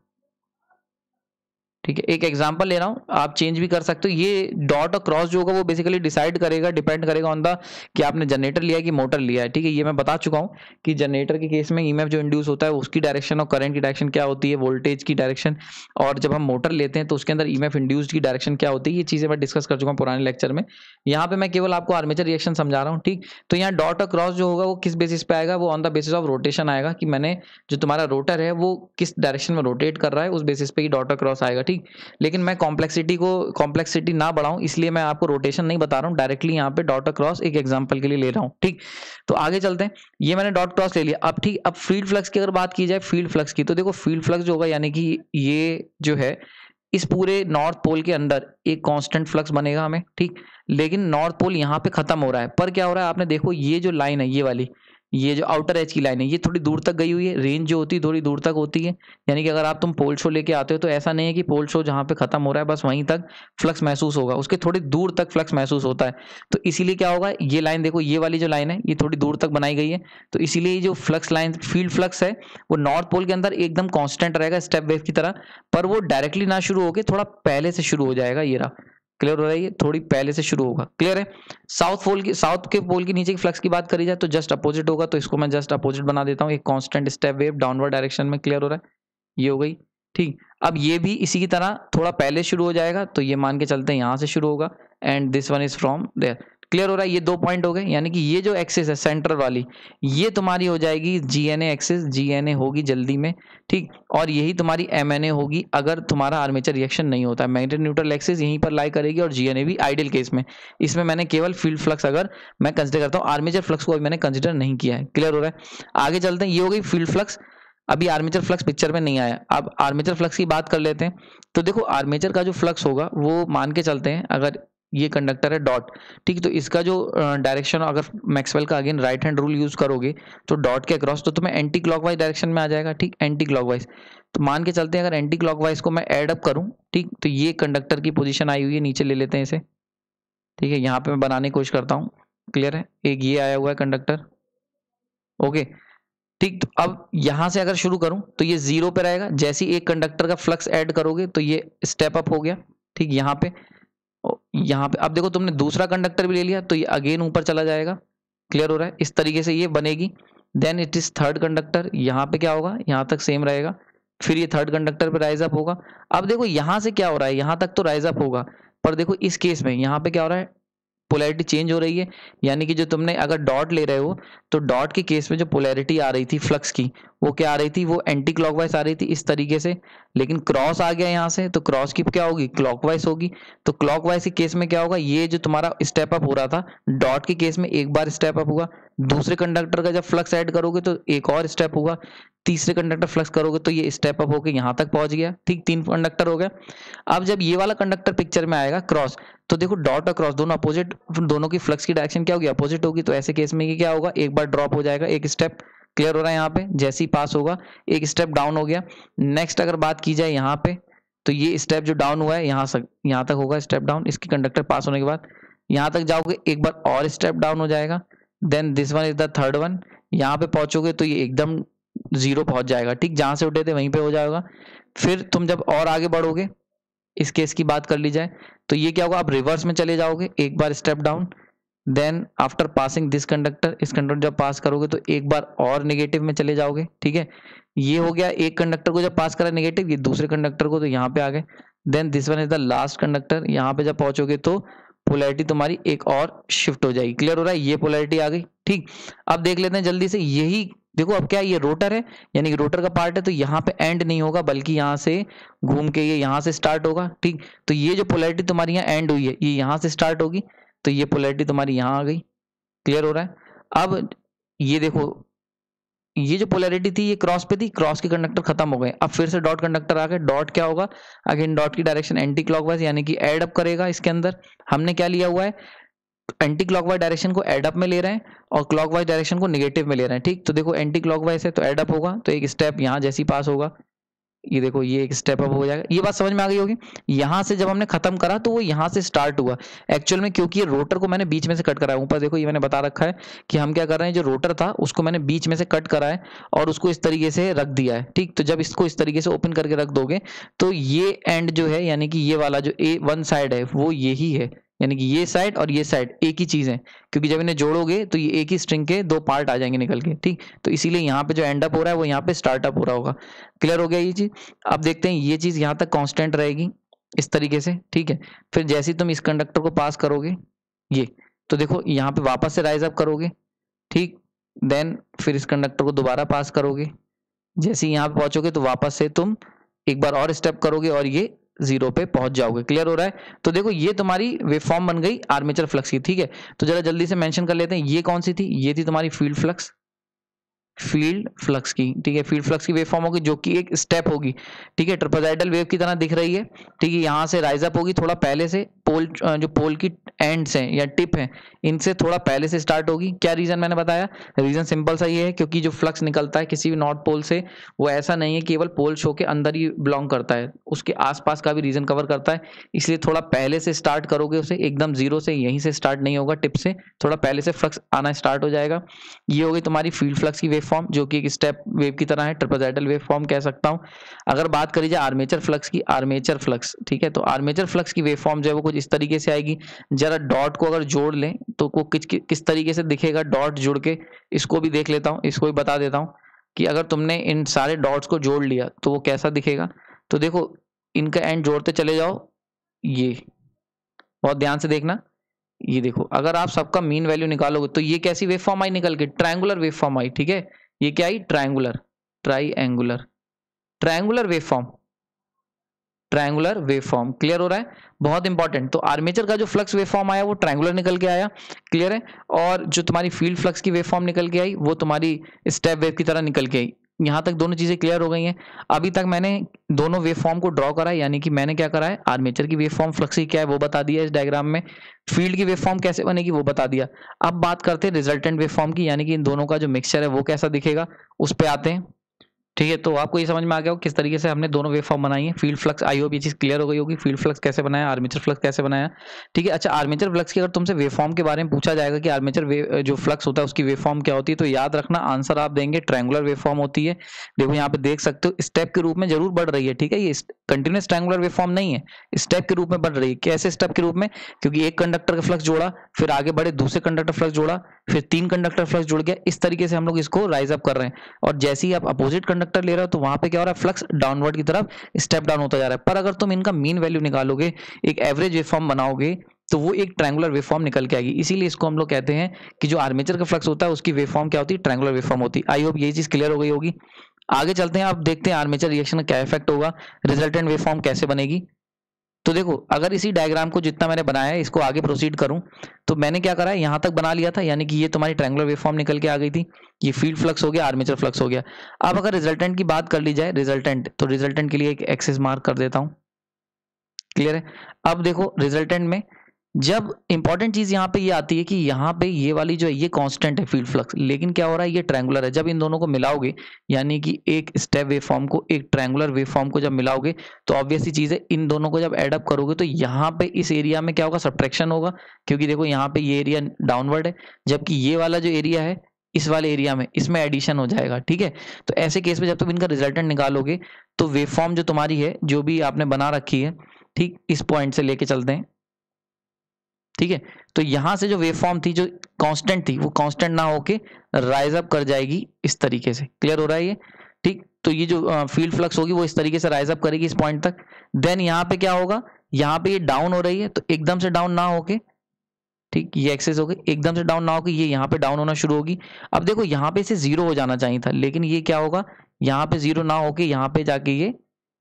A: ठीक है, एक एग्जांपल ले रहा हूँ, आप चेंज भी कर सकते हो। ये डॉट और क्रॉस जो होगा, वो बेसिकली डिसाइड करेगा डिपेंड करेगा ऑन द कि आपने जनरेटर लिया है कि मोटर लिया है। ठीक है, ये मैं बता चुका हूँ कि जनरेटर के केस में ईएमएफ जो इंड्यूस होता है, उसकी डायरेक्शन और करंट की डायरेक्शन क्या होती है वोल्टेज की डायरेक्शन और जब हम मोटर लेते हैं तो उसके अंदर ईएमएफ इंड्यूस्ड की डायरेक्शन क्या होती है, ये चीज़ें मैं डिस्कस कर चुका हूँ पुराने लेक्चर में। यहाँ पे मैं केवल आपको आर्मेचर रिएक्शन समझा रहा हूँ, ठीक? तो यहाँ डॉट और क्रॉस जो होगा, वो किस बेसिस पे आएगा? वो on the basis of rotation आएगा कि मैंने जो तुम्हारा रोटर है, वो किस डायरेक्शन में रोटेट कर रहा है, उस बेसिस पे ही डॉट और क्रॉस आएगा, ठीक? लेकिन मैं कॉम्प्लेक्सिटी को कॉम्प्लेक्सिटी ना बढ़ाऊं, इसलिए मैं आपको रोटेशन नहीं बता रहा हूँ डायरेक्टली यहाँ पे डॉट और क्रॉस एक एग्ज़ाम्पल के लिए ले रहा हूँ, ठीक? तो आगे चलते हैं। ये मैंने डॉट क्रॉस ले लिया। अब ठीक, अब फ़ील्ड फ्लक्स की अगर बात की जाए फ़ील्ड फ्लक्स की तो देखो फ़ील्ड फ्लक्स जो होगा, यानी कि ये जो है, इस पूरे नॉर्थ पोल के अंदर एक कांस्टेंट फ्लक्स बनेगा हमें, ठीक? लेकिन नॉर्थ पोल यहाँ पे खत्म हो रहा है। पर क्या हो रहा है? आपने देखो, ये जो लाइन है, ये वाली ये जो आउटर एज की लाइन है, ये थोड़ी दूर तक गई हुई है रेंज जो होती है, थोड़ी दूर तक होती है। यानी कि अगर आप तुम पोल शो लेके आते हो तो ऐसा नहीं है कि पोल शो जहाँ पे खत्म हो रहा है, बस वहीं तक फ्लक्स महसूस होगा। उसके थोड़ी दूर तक फ्लक्स महसूस होता है। तो इसीलिए क्या होगा, ये लाइन देखो, ये वाली जो लाइन है, ये थोड़ी दूर तक बनाई गई है। तो इसीलिए जो फ्लक्स लाइन फ़ील्ड फ्लक्स है, वो नॉर्थ पोल के अंदर एकदम कॉन्स्टेंट रहेगा स्टेप वेव की तरह। पर वो डायरेक्टली ना शुरू होकर थोड़ा पहले से शुरू हो जाएगा ये रहा। क्लियर हो रहा है थोड़ी पहले से शुरू होगा। क्लियर है? साउथ पोल की साउथ के पोल के नीचे की फ्लक्स की बात करी जाए तो जस्ट अपोजिट होगा तो इसको मैं जस्ट अपोजिट बना देता हूँ। एक constant step wave downward direction में क्लियर हो रहा है। ये हो गई। ठीक? अब ये भी इसी की तरह थोड़ा पहले शुरू हो जाएगा तो ये मान के चलते हैं यहाँ से शुरू होगा। And this one is from there clear हो रहा है? ये दो पॉइंट हो गए। यानी कि ये जो एक्सेस है सेंटर वाली, ये तुम्हारी हो जाएगी G N axis G N होगी जल्दी में, ठीक? और यही तुम्हारी एम एन ए होगी अगर तुम्हारा आर्मेचर रिएक्शन नहीं होता। मैग्नेटिक न्यूट्रल एक्सेस यहीं पर लाई करेगी और जी एन ए भी आइडियल केस में। इसमें मैंने केवल फ़ील्ड फ्लक्स अगर मैं कंसिडर करता हूँ आर्मेचर फ्लक्स को अभी मैंने कंसिडर नहीं किया है। क्लियर हो रहा है? आगे चलते हैं। ये हो गई फ़ील्ड फ्लक्स अभी आर्मेचर फ्लक्स पिक्चर में नहीं आया। अब आर्मेचर फ्लक्स की बात कर लेते हैं। तो देखो आर्मेचर का जो फ्लक्स होगा, वो मान के चलते हैं। अगर ये कंडक्टर है डॉट ठीक तो इसका जो डायरेक्शन अगर मैक्सवेल का again right hand rule use करोगे तो डॉट के अक्रॉस तो तुम्हें एंटी क्लॉकवाइज डायरेक्शन में आ जाएगा, ठीक? एंटी क्लॉकवाइज तो मान के चलते हैं, अगर एंटी क्लॉकवाइज को मैं एड अप करूँ, ठीक तो ये कंडक्टर की पोजिशन आई हुई है, नीचे ले लेते हैं इसे। ठीक है, यहाँ पे मैं बनाने की कोशिश करता हूँ। क्लियर है? एक ये आया हुआ है कंडक्टर ओके। ठीक तो अब यहाँ से अगर शुरू करूँ तो ये ज़ीरो पे रहेगा। जैसे एक कंडक्टर का फ्लक्स ऐड करोगे तो ये स्टेप अप हो गया। ठीक, यहाँ पे। यहाँ पे, अब देखो तुमने दूसरा कंडक्टर भी ले लिया तो ये अगेन ऊपर चला जाएगा। क्लियर हो रहा है? इस तरीके से ये बनेगी। Then it is third conductor यहाँ पे क्या होगा? यहाँ तक सेम रहेगा। फिर ये थर्ड कंडक्टर पे राइज अप होगा। अब देखो यहाँ से क्या हो रहा है? यहाँ तक तो राइज अप होगा। पर देखो इस केस में यहाँ पे क्या हो रहा है? पोलैरिटी चेंज हो रही है, यानी कि जो तुमने अगर डॉट ले रहे हो तो डॉट के केस में जो पोलैरिटी आ रही थी फ्लक्स की, वो क्या आ रही थी? वो एंटी क्लॉकवाइज आ रही थी इस तरीके से। लेकिन क्रॉस आ गया यहाँ से तो क्रॉस की क्या होगी? क्लॉकवाइज होगी। तो क्लॉकवाइज के केस में क्या होगा? ये जो तुम्हारा स्टेप अप हो रहा था डॉट के केस में एक बार स्टेप अप हुआ। दूसरे कंडक्टर का जब फ्लक्स ऐड करोगे तो एक और स्टेप होगा, तीसरे कंडक्टर फ्लक्स करोगे तो ये स्टेप अप होकर यहाँ तक पहुँच गया। ठीक, तीन कंडक्टर हो गया। अब जब ये वाला कंडक्टर पिक्चर में आएगा क्रॉस तो देखो डॉट और क्रॉस दोनों अपोजिट दोनों की फ्लक्स की डायरेक्शन क्या होगी? अपोजिट होगी तो ऐसे केस में ये क्या होगा? एक बार ड्रॉप हो जाएगा, एक स्टेप क्लियर हो रहा है यहाँ पे, जैसे ही पास होगा, एक स्टेप डाउन हो गया। नेक्स्ट अगर बात की जाए यहाँ पे तो ये स्टेप जो डाउन हुआ है, यहाँ तक यहाँ तक होगा स्टेप डाउन इसकी कंडक्टर पास होने के बाद, यहाँ तक जाओगे, एक बार और स्टेप डाउन हो जाएगा। Then this one is the third one यहाँ पे पहुंचोगे तो ये एकदम ज़ीरो पहुँच जाएगा, ठीक? जहाँ से उठे थे वहीं पे हो जाएगा। फिर तुम जब और आगे बढ़ोगे, इस केस की बात कर ली जाए तो ये क्या होगा? आप रिवर्स में चले जाओगे, एक बार step down then after passing this conductor इस कंडक्टर जब पास करोगे तो एक बार और निगेटिव में चले जाओगे, ठीक है? ये हो गया एक कंडक्टर को जब पास करा निगेटिव ये दूसरे कंडक्टर को तो यहाँ पे आ गए। Then this one is the last conductor यहाँ पे जब पहुंचोगे तो पोलैरिटी तुम्हारी एक और शिफ्ट हो जाएगी। क्लियर हो रहा है? ये पोलैरिटी आ गई। ठीक। अब देख लेते हैं जल्दी से यही, देखो अब क्या ये रोटर है? यानी कि रोटर का पार्ट है तो यहाँ पे एंड नहीं होगा, बल्कि यहाँ से घूम के ये यहाँ से स्टार्ट होगा। ठीक। तो ये जो पोलैरिटी तुम्हारी यहाँ एंड हुई है, ये यहाँ से स्टार्ट होगी। तो ये पोलैरिटी तुम्हारी यहाँ आ गई। क्लियर हो रहा है? अब ये देखो ये जो पोलैरिटी थी, ये क्रॉस पे थी क्रॉस के कंडक्टर खत्म हो गए। अब फिर से डॉट कंडक्टर आ गए डॉट क्या होगा? अगेन डॉट की डायरेक्शन एंटी क्लॉकवाइज यानी कि एडअप करेगा इसके अंदर। हमने क्या लिया हुआ है? एंटी क्लॉकवाइज डायरेक्शन को एडअप में ले रहे हैं और क्लॉकवाइज डायरेक्शन को निगेटिव में ले रहे हैं, ठीक? तो देखो एंटी क्लॉकवाइज है तो एडअप होगा तो एक स्टेप यहाँ जैसी पास होगा। ये देखो, ये एक स्टेप अप हो जाएगा। ये बात समझ में आ गई होगी? यहाँ से जब हमने खत्म करा तो वो यहाँ से स्टार्ट हुआ। एक्चुअल में क्योंकि ये रोटर को मैंने बीच में से कट करा है। ऊपर देखो, ये मैंने बता रखा है कि हम क्या कर रहे हैं, जो रोटर था, उसको मैंने बीच में से कट करा है और उसको इस तरीके से रख दिया है। ठीक? तो जब इसको इस तरीके से ओपन करके रख दोगे तो ये एंड जो है, यानी कि ये वाला जो ए वन साइड है, वो यही है। यानी कि ये साइड और ये साइड एक ही चीज़ है। क्योंकि जब इन्हें जोड़ोगे तो ये एक ही स्ट्रिंग के दो पार्ट आ जाएँगे निकल के, ठीक? तो इसीलिए यहाँ पे जो एंड अप हो रहा है वो यहाँ पे स्टार्टअप हो रहा होगा। क्लियर हो गया ये चीज़? अब देखते हैं ये चीज़ यहाँ तक कॉन्स्टेंट रहेगी इस तरीके से, ठीक है? फिर जैसे ही तुम इस कंडक्टर को पास करोगे, ये तो देखो यहाँ पे वापस से राइज अप करोगे, ठीक? देन फिर इस कंडक्टर को दोबारा पास करोगे। जैसे ही यहाँ पे पहुंचोगे तो वापस से तुम एक बार और स्टेप करोगे और ये ज़ीरो पे पहुँच जाओगे। क्लियर हो रहा है? तो देखो, ये तुम्हारी वेवफॉर्म बन गई आर्मेचर फ्लक्स की, ठीक है? तो जरा जल्दी से मेंशन कर लेते हैं। ये कौन सी थी? ये थी तुम्हारी फ़ील्ड फ्लक्स फ़ील्ड फ्लक्स की, ठीक है? फ़ील्ड फ्लक्स की वेव फॉर्म होगी, जो कि एक स्टेप होगी, ठीक है? ट्रिपोजाइडल वेव की तरह दिख रही है, ठीक है? यहाँ से राइज अप होगी, थोड़ा पहले से पोल जो पोल की एंड्स हैं या टिप हैं, इनसे थोड़ा पहले से स्टार्ट होगी। क्या रीजन मैंने बताया? रीजन सिंपल सा ये है, क्योंकि जो फ्लक्स निकलता है किसी भी नॉर्थ पोल से, वो ऐसा नहीं है केवल पोल शो के अंदर ही बिलोंग करता है, उसके आसपास का भी रीजन कवर करता है, इसलिए थोड़ा पहले से स्टार्ट करोगे उसे, एकदम ज़ीरो से, यहीं से स्टार्ट नहीं होगा टिप से, थोड़ा पहले से फ्लक्स आना स्टार्ट हो जाएगा। ये होगी तुम्हारी फ़ील्ड फ्लक्स की वेव फॉर्म जो कि एक स्टेप वेव की तरह है ट्रिपोजाइडल वेव फॉर्म कह सकता हूँ। अगर बात करी जाए आर्मेचर फ्लक्स की, आर्मेचर फ्लक्स, ठीक है तो आर्मेचर फ्लक्स की वेव फॉर्म जो है वो कुछ इस तरीके से आएगी जरा डॉट को अगर जोड़ लें तो को, किस किस तरीके से दिखेगा डॉट जुड़ के, इसको भी देख लेता हूँ, इसको भी बता देता हूँ कि अगर तुमने इन सारे डॉट्स को जोड़ लिया तो वो कैसा दिखेगा? तो देखो, इनका एंड जोड़ते चले जाओ, ये। बहुत ध्यान से देखना। ये देखो, अगर आप सबका मीन वैल्यू निकालोगे तो ये कैसी वेव फॉर्म आई निकल के? ट्रायंगुलर वेव फॉर्म आई, ठीक है? ये क्या आई? Triangular triangular triangular wave form triangular wave form clear हो रहा है? बहुत इंपॉर्टेंट तो आर्मेचर का जो फ्लक्स वेव फॉर्म आया, वो ट्रायंगुलर निकल के आया. क्लियर है? और जो तुम्हारी फ़ील्ड फ्लक्स की वेव फॉर्म निकल के आई, वो तुम्हारी स्टेप वेव की तरह निकल के आई. यहाँ तक दोनों चीज़ें क्लियर हो गई हैं. अभी तक मैंने दोनों वेव फॉर्म को ड्रॉ करा है, यानी कि मैंने क्या करा है? आर्मेचर की वेव फॉर्म फ्लक्स क्या है, वो बता दिया इस डायग्राम में. फ़ील्ड की वेव फॉर्म कैसे बनेगी, वो बता दिया. अब बात करते हैं रिजल्टेंट वेव फॉर्म की, यानी कि इन दोनों का जो मिक्सचर है, वो कैसा दिखेगा? उस पर आते हैं. ठीक है तो आपको ये समझ में आ गया हो किस तरीके से हमने दोनों वेव फॉर्म बनाई है। फ़ील्ड फ्लक्स आई होप ये चीज़ क्लियर हो गई होगी। फ़ील्ड फ्लक्स कैसे बनाया? आर्मेचर फ्लक्स कैसे बनाया? ठीक है अच्छा आर्मेचर फ्लक्स की अगर तुमसे वेव फॉर्म के बारे में पूछा जाएगा कि आर्मेचर जो फ्लक्स होता है, उसकी वेव फॉर्म क्या होती है तो याद रखना आंसर आप देंगे ट्रैंगुलर वेव फॉर्म होती है। देखो, यहाँ पे देख सकते हो स्टेप के रूप में ज़रूर बढ़ रही है, ठीक है, ये कंटिन्यूस ट्रैंगुलर वेव फॉर्म नहीं है स्टेप के रूप में बढ़ रही है। कैसे स्टेप के रूप में? क्योंकि एक कंडक्टर का फ्लक्स जोड़ा, फिर आगे बढ़े, दूसरे कंडक्टर फ्लक्स जोड़ा, फिर तीन कंडक्टर फ्लक्स जुड़ गया। इस तरीके से हम लोग इसको राइज अप कर रहे हैं। और जैसे ही आप अपोजिट ले रहे हो तो वहाँ पे क्या हो रहा है? फ्लक्स डाउनवर्ड की तरफ़ स्टेप डाउन होता जा रहा है। पर अगर तुम इनका मीन वैल्यू निकालोगे, एक एवरेज वेवफॉर्म बनाओगे तो वो एक ट्रायंगुलर वेवफॉर्म निकल के आएगी। इसीलिए इसको हम लोग कहते हैं कि जो आर्मेचर का फ्लक्स होता है, उसकी वेवफॉर्म क्या होती है? ट्रायंगुलर वेवफॉर्म होती है। आई होप ये चीज़ क्लियर हो गई होगी। आगे चलते हैं, आप देखते हैं आर्मेचर रिएक्शन का क्या इफ़ेक्ट होगा। रिजल्टेंट वेवफॉर्म कैसे बनेगी? तो देखो, अगर इसी डायग्राम को जितना मैंने बनाया है, इसको आगे प्रोसीड करूँ तो मैंने क्या करा है, यहाँ तक बना लिया था, यानी कि ये तुम्हारी ट्रायंगुलर वेवफॉर्म निकल के आ गई थी, ये फ़ील्ड फ्लक्स हो गया आर्मेचर फ्लक्स हो गया। अब अगर रिजल्टेंट की बात कर ली जाए रिजल्टेंट तो रिजल्टेंट के लिए एक एक्सेस मार्क कर देता हूँ। क्लियर है? अब देखो रिजल्टेंट में जब इंपॉर्टेंट चीज़ यहाँ पे ये आती है कि यहाँ पे ये वाली जो है, ये कांस्टेंट है फ़ील्ड फ्लक्स लेकिन क्या हो रहा है, ये ट्रायंगुलर है। जब इन दोनों को मिलाओगे, यानी कि एक स्टेप वेव फॉर्म को, एक ट्रायंगुलर वेव फॉर्म को जब मिलाओगे तो ऑब्वियसली चीज़ है, इन दोनों को जब एडअप करोगे तो यहाँ पे इस एरिया में क्या होगा सब्ट्रैक्शन होगा। क्योंकि देखो, यहाँ पे ये एरिया डाउनवर्ड है, जबकि ये वाला जो एरिया है, इस वाले एरिया में, इसमें एडिशन हो जाएगा, ठीक है? तो ऐसे केस में जब तुम इनका रिजल्टेंट निकालोगे तो वेव फॉर्म जो तुम्हारी है, जो भी आपने बना रखी है, ठीक, इस पॉइंट से लेके चलते हैं। ठीक है? तो यहाँ से जो वेव फॉर्म थी, जो कांस्टेंट थी, वो कांस्टेंट ना होके राइज अप कर जाएगी इस तरीके से। क्लियर हो रहा है ये? ठीक? तो ये जो फ़ील्ड फ्लक्स होगी, वो इस तरीके से राइज अप करेगी इस पॉइंट तक। देन यहाँ पे क्या होगा? यहाँ पे ये डाउन हो रही है तो एकदम से डाउन ना होके, ठीक? ये एक्सेस हो गई एकदम से डाउन ना होगी ये यहाँ पे डाउन होना शुरू होगी। अब देखो, यहाँ पे इसे ज़ीरो हो जाना चाहिए था, लेकिन ये क्या होगा? यहाँ पे ज़ीरो ना होके यहाँ पे जाके ये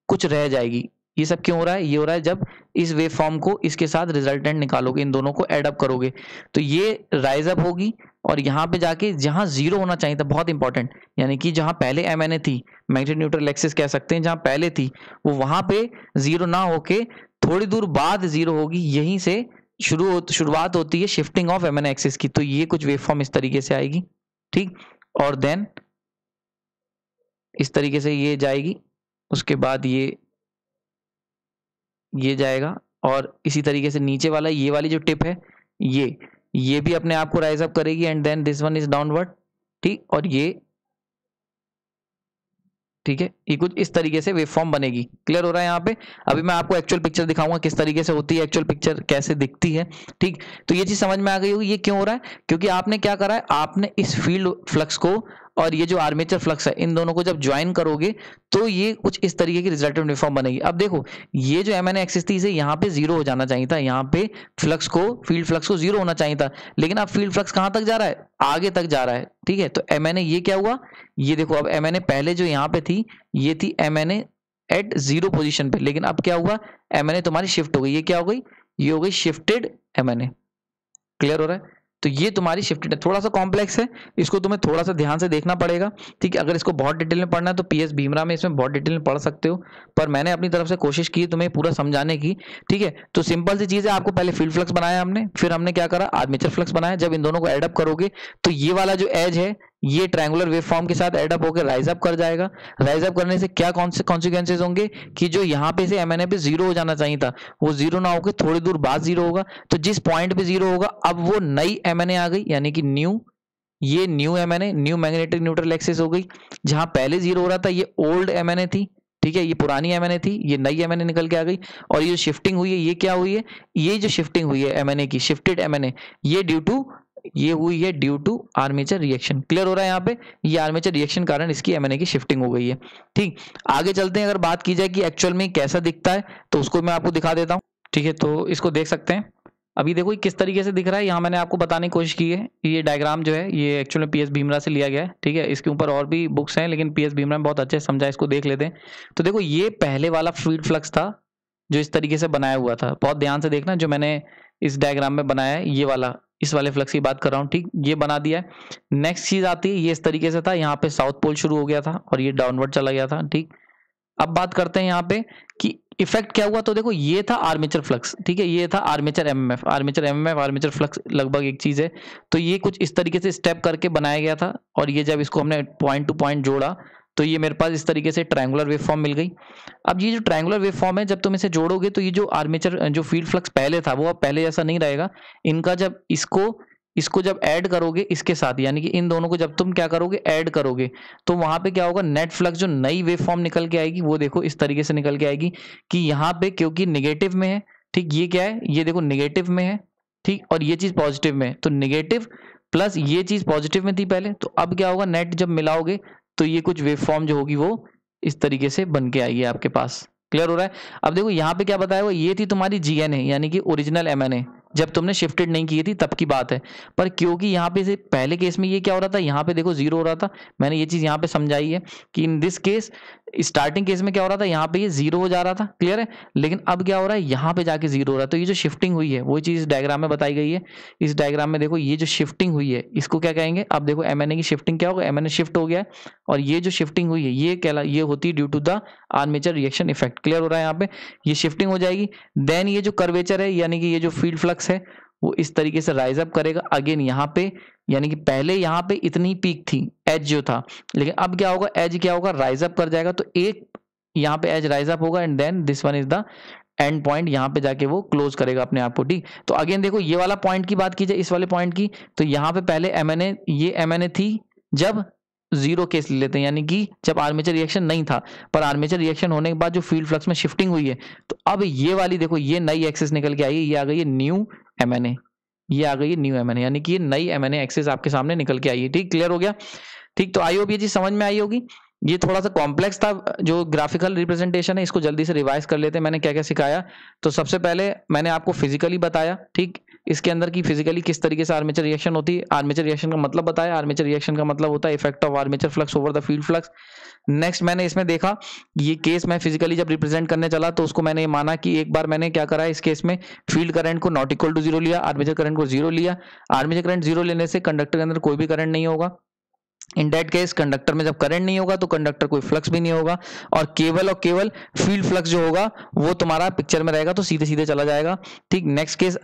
A: कुछ रह जाएगी। ये सब क्यों हो रहा है? ये हो रहा है जब इस वेव फॉर्म को इसके साथ रिजल्टेंट निकालोगे इन दोनों को एडअप करोगे। तो ये राइज अप होगी और यहाँ पे जाके जहाँ ज़ीरो होना चाहिए था बहुत इंपॉर्टेंट यानी कि जहाँ पहले एम एन ए थी मैग्नेटिक न्यूट्रल एक्सिस कह सकते हैं जहाँ पहले थी वो वहाँ पे ज़ीरो ना होके थोड़ी दूर बाद ज़ीरो होगी यहीं से शुरू हो, शुरुआत होती है शिफ्टिंग ऑफ़ एम एक्सिस की। तो ये कुछ वेव फॉर्म इस तरीके से आएगी ठीक? और देन इस तरीके से ये जाएगी उसके बाद ये ये जाएगा और इसी तरीके से नीचे वाला, ये वाली जो टिप है, ये ये भी अपने आप को राइज अप करेगी and then this one is downward ठीक? और ये, ठीक है? ये कुछ इस तरीके से वेव फॉर्म बनेगी। क्लियर हो रहा है यहाँ पे? अभी मैं आपको एक्चुअल पिक्चर दिखाऊँगा किस तरीके से होती है एक्चुअल पिक्चर कैसे दिखती है, ठीक? तो ये चीज़ समझ में आ गई होगी, ये क्यों हो रहा है? क्योंकि आपने क्या करा है? आपने इस फ़ील्ड फ्लक्स को और ये जो आर्मेचर फ्लक्स है, इन दोनों को जब ज्वाइन करोगे तो ये कुछ इस तरीके की रिज़ल्ट यूनिफॉर्म बनेगी। अब देखो, ये जो एम एन एक्सिस थी इसे यहाँ पे ज़ीरो हो जाना चाहिए था। यहाँ पे फ्लक्स को फ़ील्ड फ्लक्स को ज़ीरो होना चाहिए था। लेकिन अब फ़ील्ड फ्लक्स कहाँ तक जा रहा है? आगे तक जा रहा है, ठीक है? तो एम एन ए ये क्या हुआ? ये देखो, अब एम एन ए पहले जो यहाँ पे थी, ये थी M N A at zero position पे। लेकिन अब क्या हुआ? एम एन ए तुम्हारी शिफ्ट हो गई। ये क्या हो गई? ये हो गई shifted M N A clear हो रहा है? तो ये तुम्हारी शिफ्टेड है। थोड़ा सा कॉम्प्लेक्स है। इसको तुम्हें थोड़ा सा ध्यान से देखना पड़ेगा। ठीक है, अगर इसको बहुत डिटेल में पढ़ना है तो पीएस भीमरा में इसमें बहुत डिटेल में पढ़ सकते हो। पर मैंने अपनी तरफ़ से कोशिश की तुम्हें पूरा समझाने की। ठीक है तो सिंपल सी चीज़ है, आपको पहले फ़ील्ड फ्लक्स बनाया हमने। फिर हमने क्या करा? आर्मेचर फ्लक्स बनाया। जब इन दोनों को एडअप करोगे तो ये वाला जो एज है ये ट्रायंगुलर वेव फॉर्म के साथ एडअप होकर राइज अप कर जाएगा। राइज अप करने से क्या कौन से कॉन्सिक्वेंसेज होंगे? कि जो यहाँ पे से एमएनए पे ज़ीरो हो जाना चाहिए था, वो ज़ीरो ना होकर थोड़ी दूर बाद ज़ीरो होगा। तो जिस पॉइंट पे ज़ीरो होगा, अब वो नई एमएनए आ गई, यानी कि न्यू ये new M new magnetic neutral axis हो गई, जहाँ पहले ज़ीरो हो रहा था, ये ओल्ड एम थी, ठीक है? ये पुरानी एमएनए थी, ये नई एमएनए निकल के आ गई, और ये शिफ्टिंग हुई है, ये क्या हुई है? ये जो शिफ्टिंग हुई है एमएनए की शिफ्टेड एमएनए ये ड्यू टू ये हुई है due to armature reaction clear हो रहा है यहाँ पे? ये आर्मेचर रिएक्शन कारण इसकी एमएनए की शिफ्टिंग हो गई है। ठीक? आगे चलते हैं, अगर बात की जाए कि एक्चुअल में कैसा दिखता है तो उसको मैं आपको दिखा देता हूँ। ठीक है तो इसको देख सकते हैं। अभी देखो किस तरीके से दिख रहा है, यहाँ मैंने आपको बताने की कोशिश की है। ये डायग्राम जो है, ये एक्चुअली पीएस भीमरा से लिया गया है। ठीक है, इसके ऊपर और भी बुक्स हैं, लेकिन पीएस भीमरा में बहुत अच्छे समझा, इसको देख लेते हैं। तो देखो, ये पहले वाला फ़ीड फ्लक्स था, जो इस तरीके से बनाया हुआ था। बहुत ध्यान से देखना, जो मैंने इस डायग्राम में बनाया है, ये वाला, इस वाले फ्लक्स की बात कर रहा हूँ, ठीक, ये बना दिया है। नेक्स्ट चीज़ आती है, ये इस तरीके से था, यहाँ पे साउथ पोल शुरू हो गया था और ये डाउनवर्ड चला गया था, ठीक। अब बात करते हैं यहाँ पे कि इफ़ेक्ट क्या हुआ तो देखो, ये था आर्मेचर फ्लक्स ठीक है, ये था armature MMF armature MMF armature flux लगभग एक चीज़ है। तो ये कुछ इस तरीके से स्टेप करके बनाया गया था और ये जब इसको हमने पॉइंट टू पॉइंट जोड़ा तो ये मेरे पास इस तरीके से ट्रायंगुलर वेव फॉर्म मिल गई। अब ये जो ट्रायंगुलर वेव फॉर्म है, जब तुम इसे जोड़ोगे तो ये जो आर्मेचर जो फ़ील्ड फ्लक्स पहले था, वो अब पहले जैसा नहीं रहेगा। इनका जब इसको इसको जब ऐड करोगे, इसके साथ, यानी कि इन दोनों को जब तुम क्या करोगे ऐड करोगे तो वहाँ पे क्या होगा नेट फ्लक्स जो नई वेव फॉर्म निकल के आएगी, वो देखो इस तरीके से निकल के आएगी कि यहाँ पे क्योंकि निगेटिव में है, ठीक, ये क्या है, ये देखो निगेटिव में है, ठीक, और ये चीज़ पॉजिटिव में है। तो निगेटिव प्लस ये चीज़ पॉजिटिव में थी पहले तो अब क्या होगा नेट जब मिलाओगे तो ये कुछ वेव फॉर्म जो होगी वो इस तरीके से बन के आएगी आपके पास। क्लियर हो रहा है? अब देखो, यहाँ पे क्या बताया हुआ ये थी तुम्हारी जीएनए यानी कि ओरिजिनल एमएनए जब तुमने शिफ्टेड नहीं की थी, तब की बात है। पर क्योंकि यहाँ पे से पहले केस में ये क्या हो रहा था, यहाँ पे देखो ज़ीरो हो रहा था। मैंने ये चीज़ यहाँ पे समझाई है कि in this case starting case में क्या हो रहा था, यहाँ पे ये ज़ीरो हो जा रहा था क्लियर है? लेकिन अब क्या हो रहा है, यहाँ पे जाके ज़ीरो हो रहा है। तो ये जो शिफ्टिंग हुई है, वो चीज़ इस डायग्राम में बताई गई है। इस डायग्राम में देखो, ये जो शिफ्टिंग हुई है, इसको क्या कहेंगे? अब देखो एमएनए की शिफ्टिंग क्या होगा एमएनए शिफ्ट हो गया और ये जो शिफ्टिंग हुई है, ये कहला, ये होती है due to the armature reaction effect clear हो रहा है यहाँ पे? ये शिफ्टिंग हो जाएगी। देन ये जो कर्वेचर है, यानी कि ये जो फ़ील्ड फ्लक्स है, वो इस तरीके से राइज अप करेगा। अगेन यहाँ पे, यानी कि पहले यहाँ पे इतनी पीक थी एज जो था। लेकिन अब क्या होगा एज क्या होगा? राइज अप कर जाएगा। तो एक यहाँ पे एज राइज अप होगा and then this one is the end point यहाँ पे जाके वो क्लोज करेगा अपने आप को, ठीक? तो अगेन देखो, ये वाला पॉइंट की बात की जाए, इस वाले पॉइंट की तो यहाँ पे पहले एमएनए ये एमएनए थी, जब ज़ीरो केस ले लेते हैं, यानी कि जब आर्मेचर रिएक्शन नहीं था, पर आर्मेचर रिएक्शन होने के बाद जो फ़ील्ड फ्लक्स में शिफ्टिंग हुई है तो अब ये वाली देखो, ये नई एक्सेस निकल के आई है, ये आ गई है न्यू एम ये आ गई है न्यू एमएनए यानी कि ये नई एम एक्सेस आपके सामने निकल के आई है, ठीक? क्लियर हो गया? ठीक तो आई ये चीज़ समझ में आई होगी? ये थोड़ा सा कॉम्प्लेक्स था, जो ग्राफिकल रिप्रेजेंटेशन है, इसको जल्दी से रिवाइज कर लेते हैं, मैंने क्या क्या सिखाया? तो सबसे पहले मैंने आपको फिजिकली बताया, ठीक? इसके अंदर की फिजिकली किस तरीके से आर्मेचर रिएक्शन होती है? आर्मेचर रिएक्शन का मतलब बताया। आर्मेचर रिएक्शन का मतलब होता है effect of armature flux over the field flux next मैंने इसमें देखा, ये केस मैं फिजिकली जब रिप्रेजेंट करने चला तो उसको मैंने माना कि एक बार मैंने क्या करा, इस केस में फ़ील्ड करंट को नॉट इक्वल टू ज़ीरो लिया आर्मेचर करंट को ज़ीरो लिया। आर्मेचर करंट ज़ीरो लेने से कंडक्टर के अंदर कोई भी करंट नहीं होगा। इन डेट केस कंडक्टर में जब करंट नहीं होगा तो कंडक्टर कोई फ्लक्स भी नहीं होगा। और केवल और केवल फ़ील्ड फ्लक्स जो होगा, वो तुम्हारा पिक्चर में रहेगा तो सीधे सीधे चला जाएगा। ठीक नेक्स्ट केस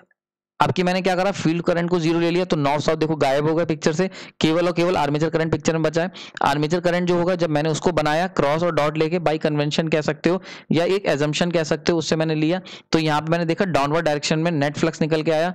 A: आपकी मैंने क्या करा? फ़ील्ड करंट को ज़ीरो ले लिया तो नॉर्थ साउथ देखो गायब हो गया पिक्चर से। केवल और केवल आर्मेचर करंट पिक्चर में बचा है। आर्मेचर करंट जो होगा, जब मैंने उसको बनाया क्रॉस और डॉट लेके बाई कन्वेंशन कह सकते हो, या एक एजम्पन कह सकते हो, उससे मैंने लिया। तो यहाँ पे मैंने देखा डाउनवर्ड डायरेक्शन में नेट फ्लक्स निकल के आया।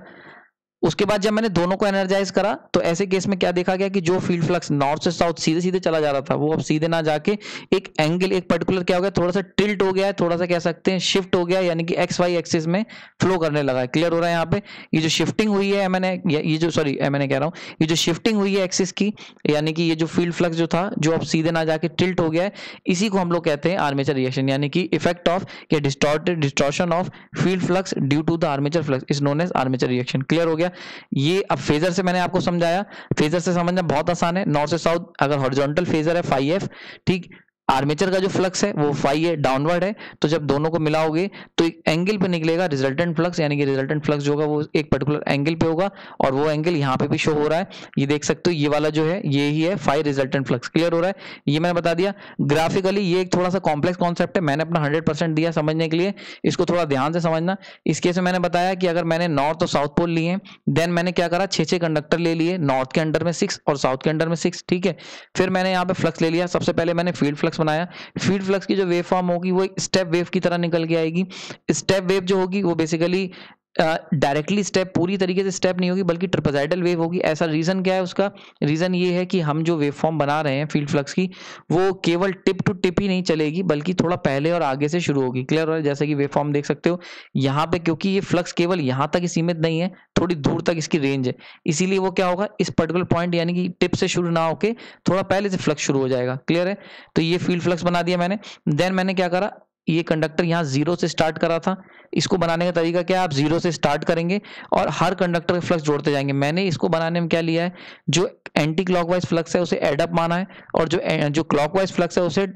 A: उसके बाद जब मैंने दोनों को एनर्जाइज करा तो ऐसे केस में क्या देखा गया कि जो फ़ील्ड फ्लक्स नॉर्थ से साउथ सीधे सीधे चला जा रहा था, वो अब सीधे ना जाके एक एंगल एक पर्टिकुलर क्या हो गया, थोड़ा सा टिल्ट हो गया है, थोड़ा सा कह सकते हैं शिफ्ट हो गया यानी कि एक्स वाई एक्सिस में फ्लो करने लगा है। क्लियर हो रहा है यहाँ पे? ये जो शिफ्टिंग हुई है, मैंने, ये जो सॉरी मैंने कह रहा हूँ, ये जो शिफ्टिंग हुई है एक्सिस की, यानी कि ये जो फ़ील्ड फ्लक्स जो था, जो अब सीधे ना जाके टिल्ट हो गया है, इसी को हम लोग कहते हैं आर्मेचर रिएक्शन यानी कि इफ़ेक्ट ऑफ़ या distorted distortion of field flux due to the armature flux is known as armature reaction clear हो गया? ये अब फेजर से मैंने आपको समझाया। फेजर से समझना बहुत आसान है। नॉर्थ से साउथ अगर हॉरिजॉन्टल फेजर है फाइव ठीक? आर्मेचर का जो फ्लक्स है, वो फाइव है डाउनवर्ड है। तो जब दोनों को मिलाओगे तो एक एंगल पे निकलेगा रिजल्टेंट फ्लक्स यानी कि रिजल्टेंट फ्लक्स जो होगा, वो एक पर्टिकुलर एंगल पे होगा और वो एंगल यहाँ पे भी शो हो रहा है। ये देख सकते हो, ये वाला जो है, ये ही है फाइव रिजल्टेंट फ्लक्स क्लियर हो रहा है? ये मैंने बता दिया। ग्राफिकली ये एक थोड़ा सा कॉम्प्लेक्स कॉन्सेप्ट है। मैंने अपना हंड्रेड दिया समझने के लिए। इसको थोड़ा ध्यान से समझना। इस केस में मैंने बताया कि अगर मैंने नॉर्थ और साउथ पोल लिए देन मैंने क्या करा? छह छह कंडक्टर ले लिए। नॉर्थ के अंडर में सिक्स और साउथ के अंडर में सिक्स ठीक है? फिर मैंने यहाँ पे फ्लक्स ले लिया। सबसे पहले मैंने फ़ील्ड फ्लक्स बनाया। फ़ीड फ्लक्स की जो वेव फॉर्म होगी, वो स्टेप वेव की तरह निकल के आएगी। स्टेप वेव जो होगी, वो बेसिकली डायरेक्टली स्टेप पूरी तरीके से स्टेप नहीं होगी, बल्कि ट्रिपोजाइडल वेव होगी। ऐसा रीजन क्या है उसका? रीजन ये है कि हम जो वेव फॉर्म बना रहे हैं फ़ील्ड फ्लक्स की, वो केवल टिप टू टिप ही नहीं चलेगी, बल्कि थोड़ा पहले और आगे से शुरू होगी। क्लियर हो? जैसे कि वेव फॉर्म देख सकते हो, यहाँ पे क्योंकि ये फ्लक्स केवल यहाँ तक ही सीमित नहीं है, थोड़ी दूर तक इसकी रेंज है। इसीलिए वो क्या होगा? इस पर्टिकुलर पॉइंट यानी कि टिप से शुरू ना होके, थोड़ा पहले से फ्लक्स शुरू हो जाएगा। क्लियर है? तो ये फ़ील्ड फ्लक्स बना दिया मैंने। देन मैंने क्या करा? ये कंडक्टर यहाँ ज़ीरो से स्टार्ट करा था। इसको बनाने का तरीका क्या है? आप ज़ीरो से स्टार्ट करेंगे और हर कंडक्टर फ्लक्स जोड़ते जाएँगे। मैंने इसको बनाने में क्या लिया है? जो एंटी क्लॉकवाइज फ्लक्स है, उसे एडअप माना है और जो जो क्लॉकवाइज फ्लक्स है, उसे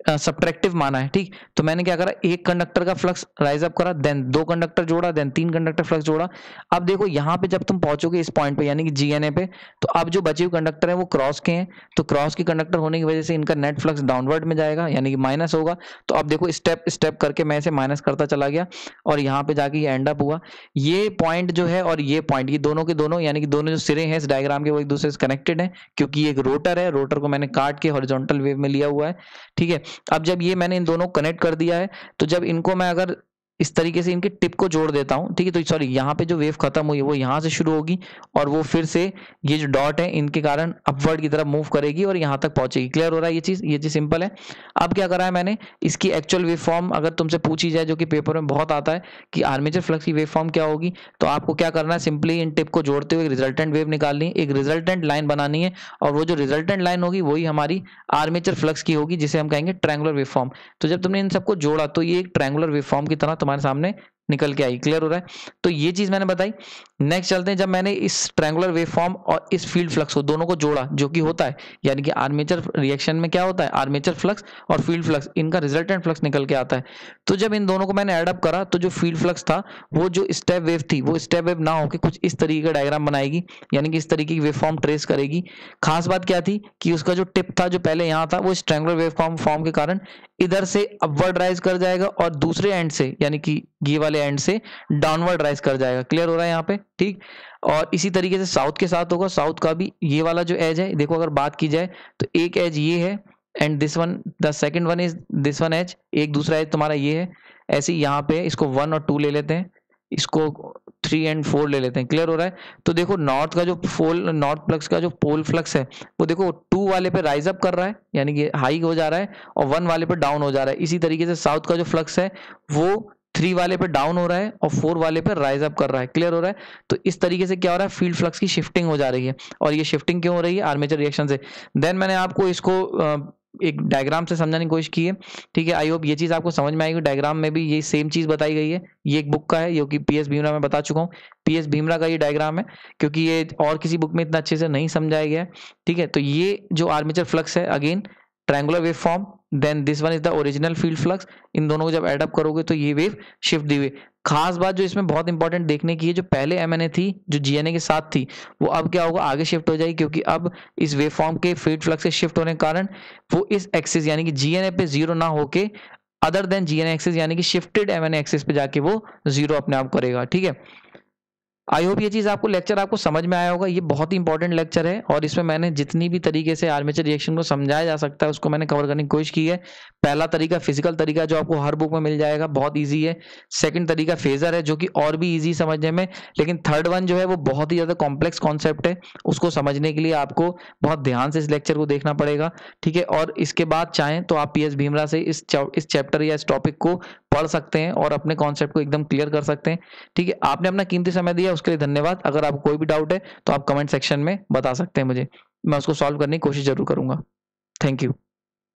A: सब्ट्रैक्टिव माना है, ठीक? तो मैंने क्या करा, एक कंडक्टर का फ्लक्स राइज अप करा देन दो कंडक्टर जोड़ा देन तीन कंडक्टर फ्लक्स जोड़ा। अब देखो, यहाँ पे जब तुम पहुंचोगे इस पॉइंट पे, यानी कि जीएनए पे तो अब जो बचे हुए कंडक्टर है, वो क्रॉस के हैं। तो क्रॉस के कंडक्टर होने की वजह से इनका नेट फ्लक्स डाउनवर्ड में जाएगा, यानी कि माइनस होगा। तो अब देखो स्टेप स्टेप करके मैं इसे माइनस करता चला गया, और यहाँ पे जाके ये एंड अप हुआ। ये पॉइंट जो है, और ये पॉइंट ये दोनों के दोनों, यानी कि दोनों जो सिरे हैं, इस डायग्राम के वो एक दूसरे से कनेक्टेड है, क्योंकि एक रोटर है। रोटर को मैंने काट के हॉरिजॉन्टल वेव में लिया हुआ है, ठीक है? अब जब ये मैंने इन दोनों कनेक्ट कर दिया है तो जब इनको मैं अगर इस तरीके से इनके टिप को जोड़ देता हूँ, ठीक है? तो सॉरी यहाँ पे जो वेव खत्म हुई है वो यहाँ से शुरू होगी और वो फिर से ये जो डॉट है, इनके कारण अपवर्ड की तरफ़ मूव करेगी और यहाँ तक पहुंचेगी। क्लियर हो रहा है ये चीज़? ये चीज़ सिंपल है। अब क्या करा है मैंने? इसकी एक्चुअल वेव फॉर्म अगर तुमसे पूछी जाए, जो कि पेपर में बहुत आता है कि आर्मेचर फ्लक्स की वेव फॉर्म क्या होगी तो आपको क्या करना है? सिंपली इन टिप को जोड़ते हुए रिजल्टेंट वेव निकालनी है, एक रिजल्टेंट लाइन बनानी है और वो जो रिजल्टेंट लाइन होगी, वही हमारी आर्मेचर फ्लक्स की होगी, जिसे हम कहेंगे ट्रैंगुलर वेव फॉर्म तो जब तुमने इन सबको जोड़ा तो ये एक ट्रैंगुलर वेव फॉर्म की तरह तुम्हारे सामने निकल के आई क्लियर हो रहा है? तो ये चीज़ मैंने बताई। नेक्स्ट चलते हैं, जब मैंने इस ट्रायंगुलर वेव फॉर्म और इस फ़ील्ड फ्लक्स को दोनों को जोड़ा, जो कि होता है, यानी कि आर्मेचर रिएक्शन में क्या होता है? आर्मेचर फ्लक्स और फ़ील्ड फ्लक्स इनका रिजल्टेंट फ्लक्स निकल के आता है। तो जब इन दोनों को मैंने एडअप करा तो जो फ़ील्ड फ्लक्स था, वो जो स्टेप वेव थी, वो स्टेप वेव ना होकर कुछ इस तरीके का डायग्राम बनाएगी, यानी कि इस तरीके की वेव फॉर्म ट्रेस करेगी। खास बात क्या थी कि उसका जो टिप था, जो पहले यहाँ था, वो इस स्ट्रेंगुलर वेव फॉर्म फॉर्म के कारण इधर से अपवर्ड राइज कर जाएगा और दूसरे एंड से, यानी कि ये वाले एंड से डाउनवर्ड राइज कर जाएगा। क्लियर हो रहा है यहाँ पे? ठीक? और इसी तरीके से साउथ के साथ होगा, साउथ का भी ये वाला जो एज है, देखो अगर बात की जाए तो एक एज ये है and this one the second one is this one edge एक दूसरा एज तुम्हारा ये है। ऐसे यहाँ पे इसको वन और टू ले लेते हैं, इसको थ्री एंड फोर ले लेते हैं। क्लियर हो रहा है? तो देखो नॉर्थ का जो फोल नॉर्थ फ्लक्स का जो पोल फ्लक्स है, वो देखो टू वाले पे राइज अप कर रहा है, यानी कि हाई हो जा रहा है, और वन वाले पे डाउन हो जा रहा है। इसी तरीके से साउथ का जो फ्लक्स है, वो थ्री वाले पे डाउन हो रहा है और फोर वाले पे राइज अप कर रहा है। क्लियर हो रहा है? तो इस तरीके से क्या हो रहा है? फ़ील्ड फ्लक्स की शिफ्टिंग हो जा रही है। और ये शिफ्टिंग क्यों हो रही है? आर्मेचर रिएक्शन से। देन मैंने आपको इसको एक डायग्राम से समझाने की कोशिश की है। ठीक है? आई होप ये चीज़ आपको समझ में आएगी डायग्राम में भी ये सेम चीज़ बताई गई है। ये एक बुक का है, जो कि पी एस भीमरा में बता चुका हूँ। पी एस भीमरा का ये डायग्राम है, क्योंकि ये और किसी बुक में इतना अच्छे से नहीं समझाया गया है। ठीक है? तो ये जो आर्मेचर फ्लक्स है again triangular wave form then this one is the original field flux इन दोनों को जब एडअप करोगे तो ये वेव शिफ्ट दी हुई। खास बात जो इसमें बहुत इंपॉर्टेंट देखने की है, जो पहले एमएनए थी, जो जीएनए के साथ थी, वो अब क्या होगा? आगे शिफ्ट हो जाएगी क्योंकि अब इस वेव फॉर्म के फ़ील्ड फ्लक्स से शिफ्ट होने के कारण वो इस एक्सिस यानी कि जीएनए पे ज़ीरो ना होके अदर देन जीएनए एक्सिस यानी कि शिफ्टेड एम एक्सिस पे जाके वो ज़ीरो अपने आप करेगा। ठीक है? आई होप ये चीज़ आपको लेक्चर आपको समझ में आया होगा। ये बहुत ही इंपॉर्टेंट लेक्चर है और इसमें मैंने जितनी भी तरीके से आर्मेचर रिएक्शन को समझाया जा सकता है, उसको मैंने कवर करने की कोशिश की है। पहला तरीका फ़िज़िकल तरीका जो आपको हर बुक में मिल जाएगा, बहुत ईजी है। सेकंड तरीका फेजर है, जो कि और भी ईजी समझने में, लेकिन थर्ड वन जो है, वो बहुत ही ज़्यादा कॉम्प्लेक्स कॉन्सेप्ट है। उसको समझने के लिए आपको बहुत ध्यान से इस लेक्चर को देखना पड़ेगा, ठीक है? और इसके बाद चाहें तो आप पी एस भीमरा से इस इस चैप्टर या इस टॉपिक को पढ़ सकते हैं और अपने कॉन्सेप्ट को एकदम क्लियर कर सकते हैं। ठीक है, आपने अपना कीमती समय दिया, उसके लिए धन्यवाद। अगर आप कोई भी डाउट है तो आप कमेंट सेक्शन में बता सकते हैं मुझे। मैं उसको सॉल्व करने की कोशिश ज़रूर करूँगा। Thank you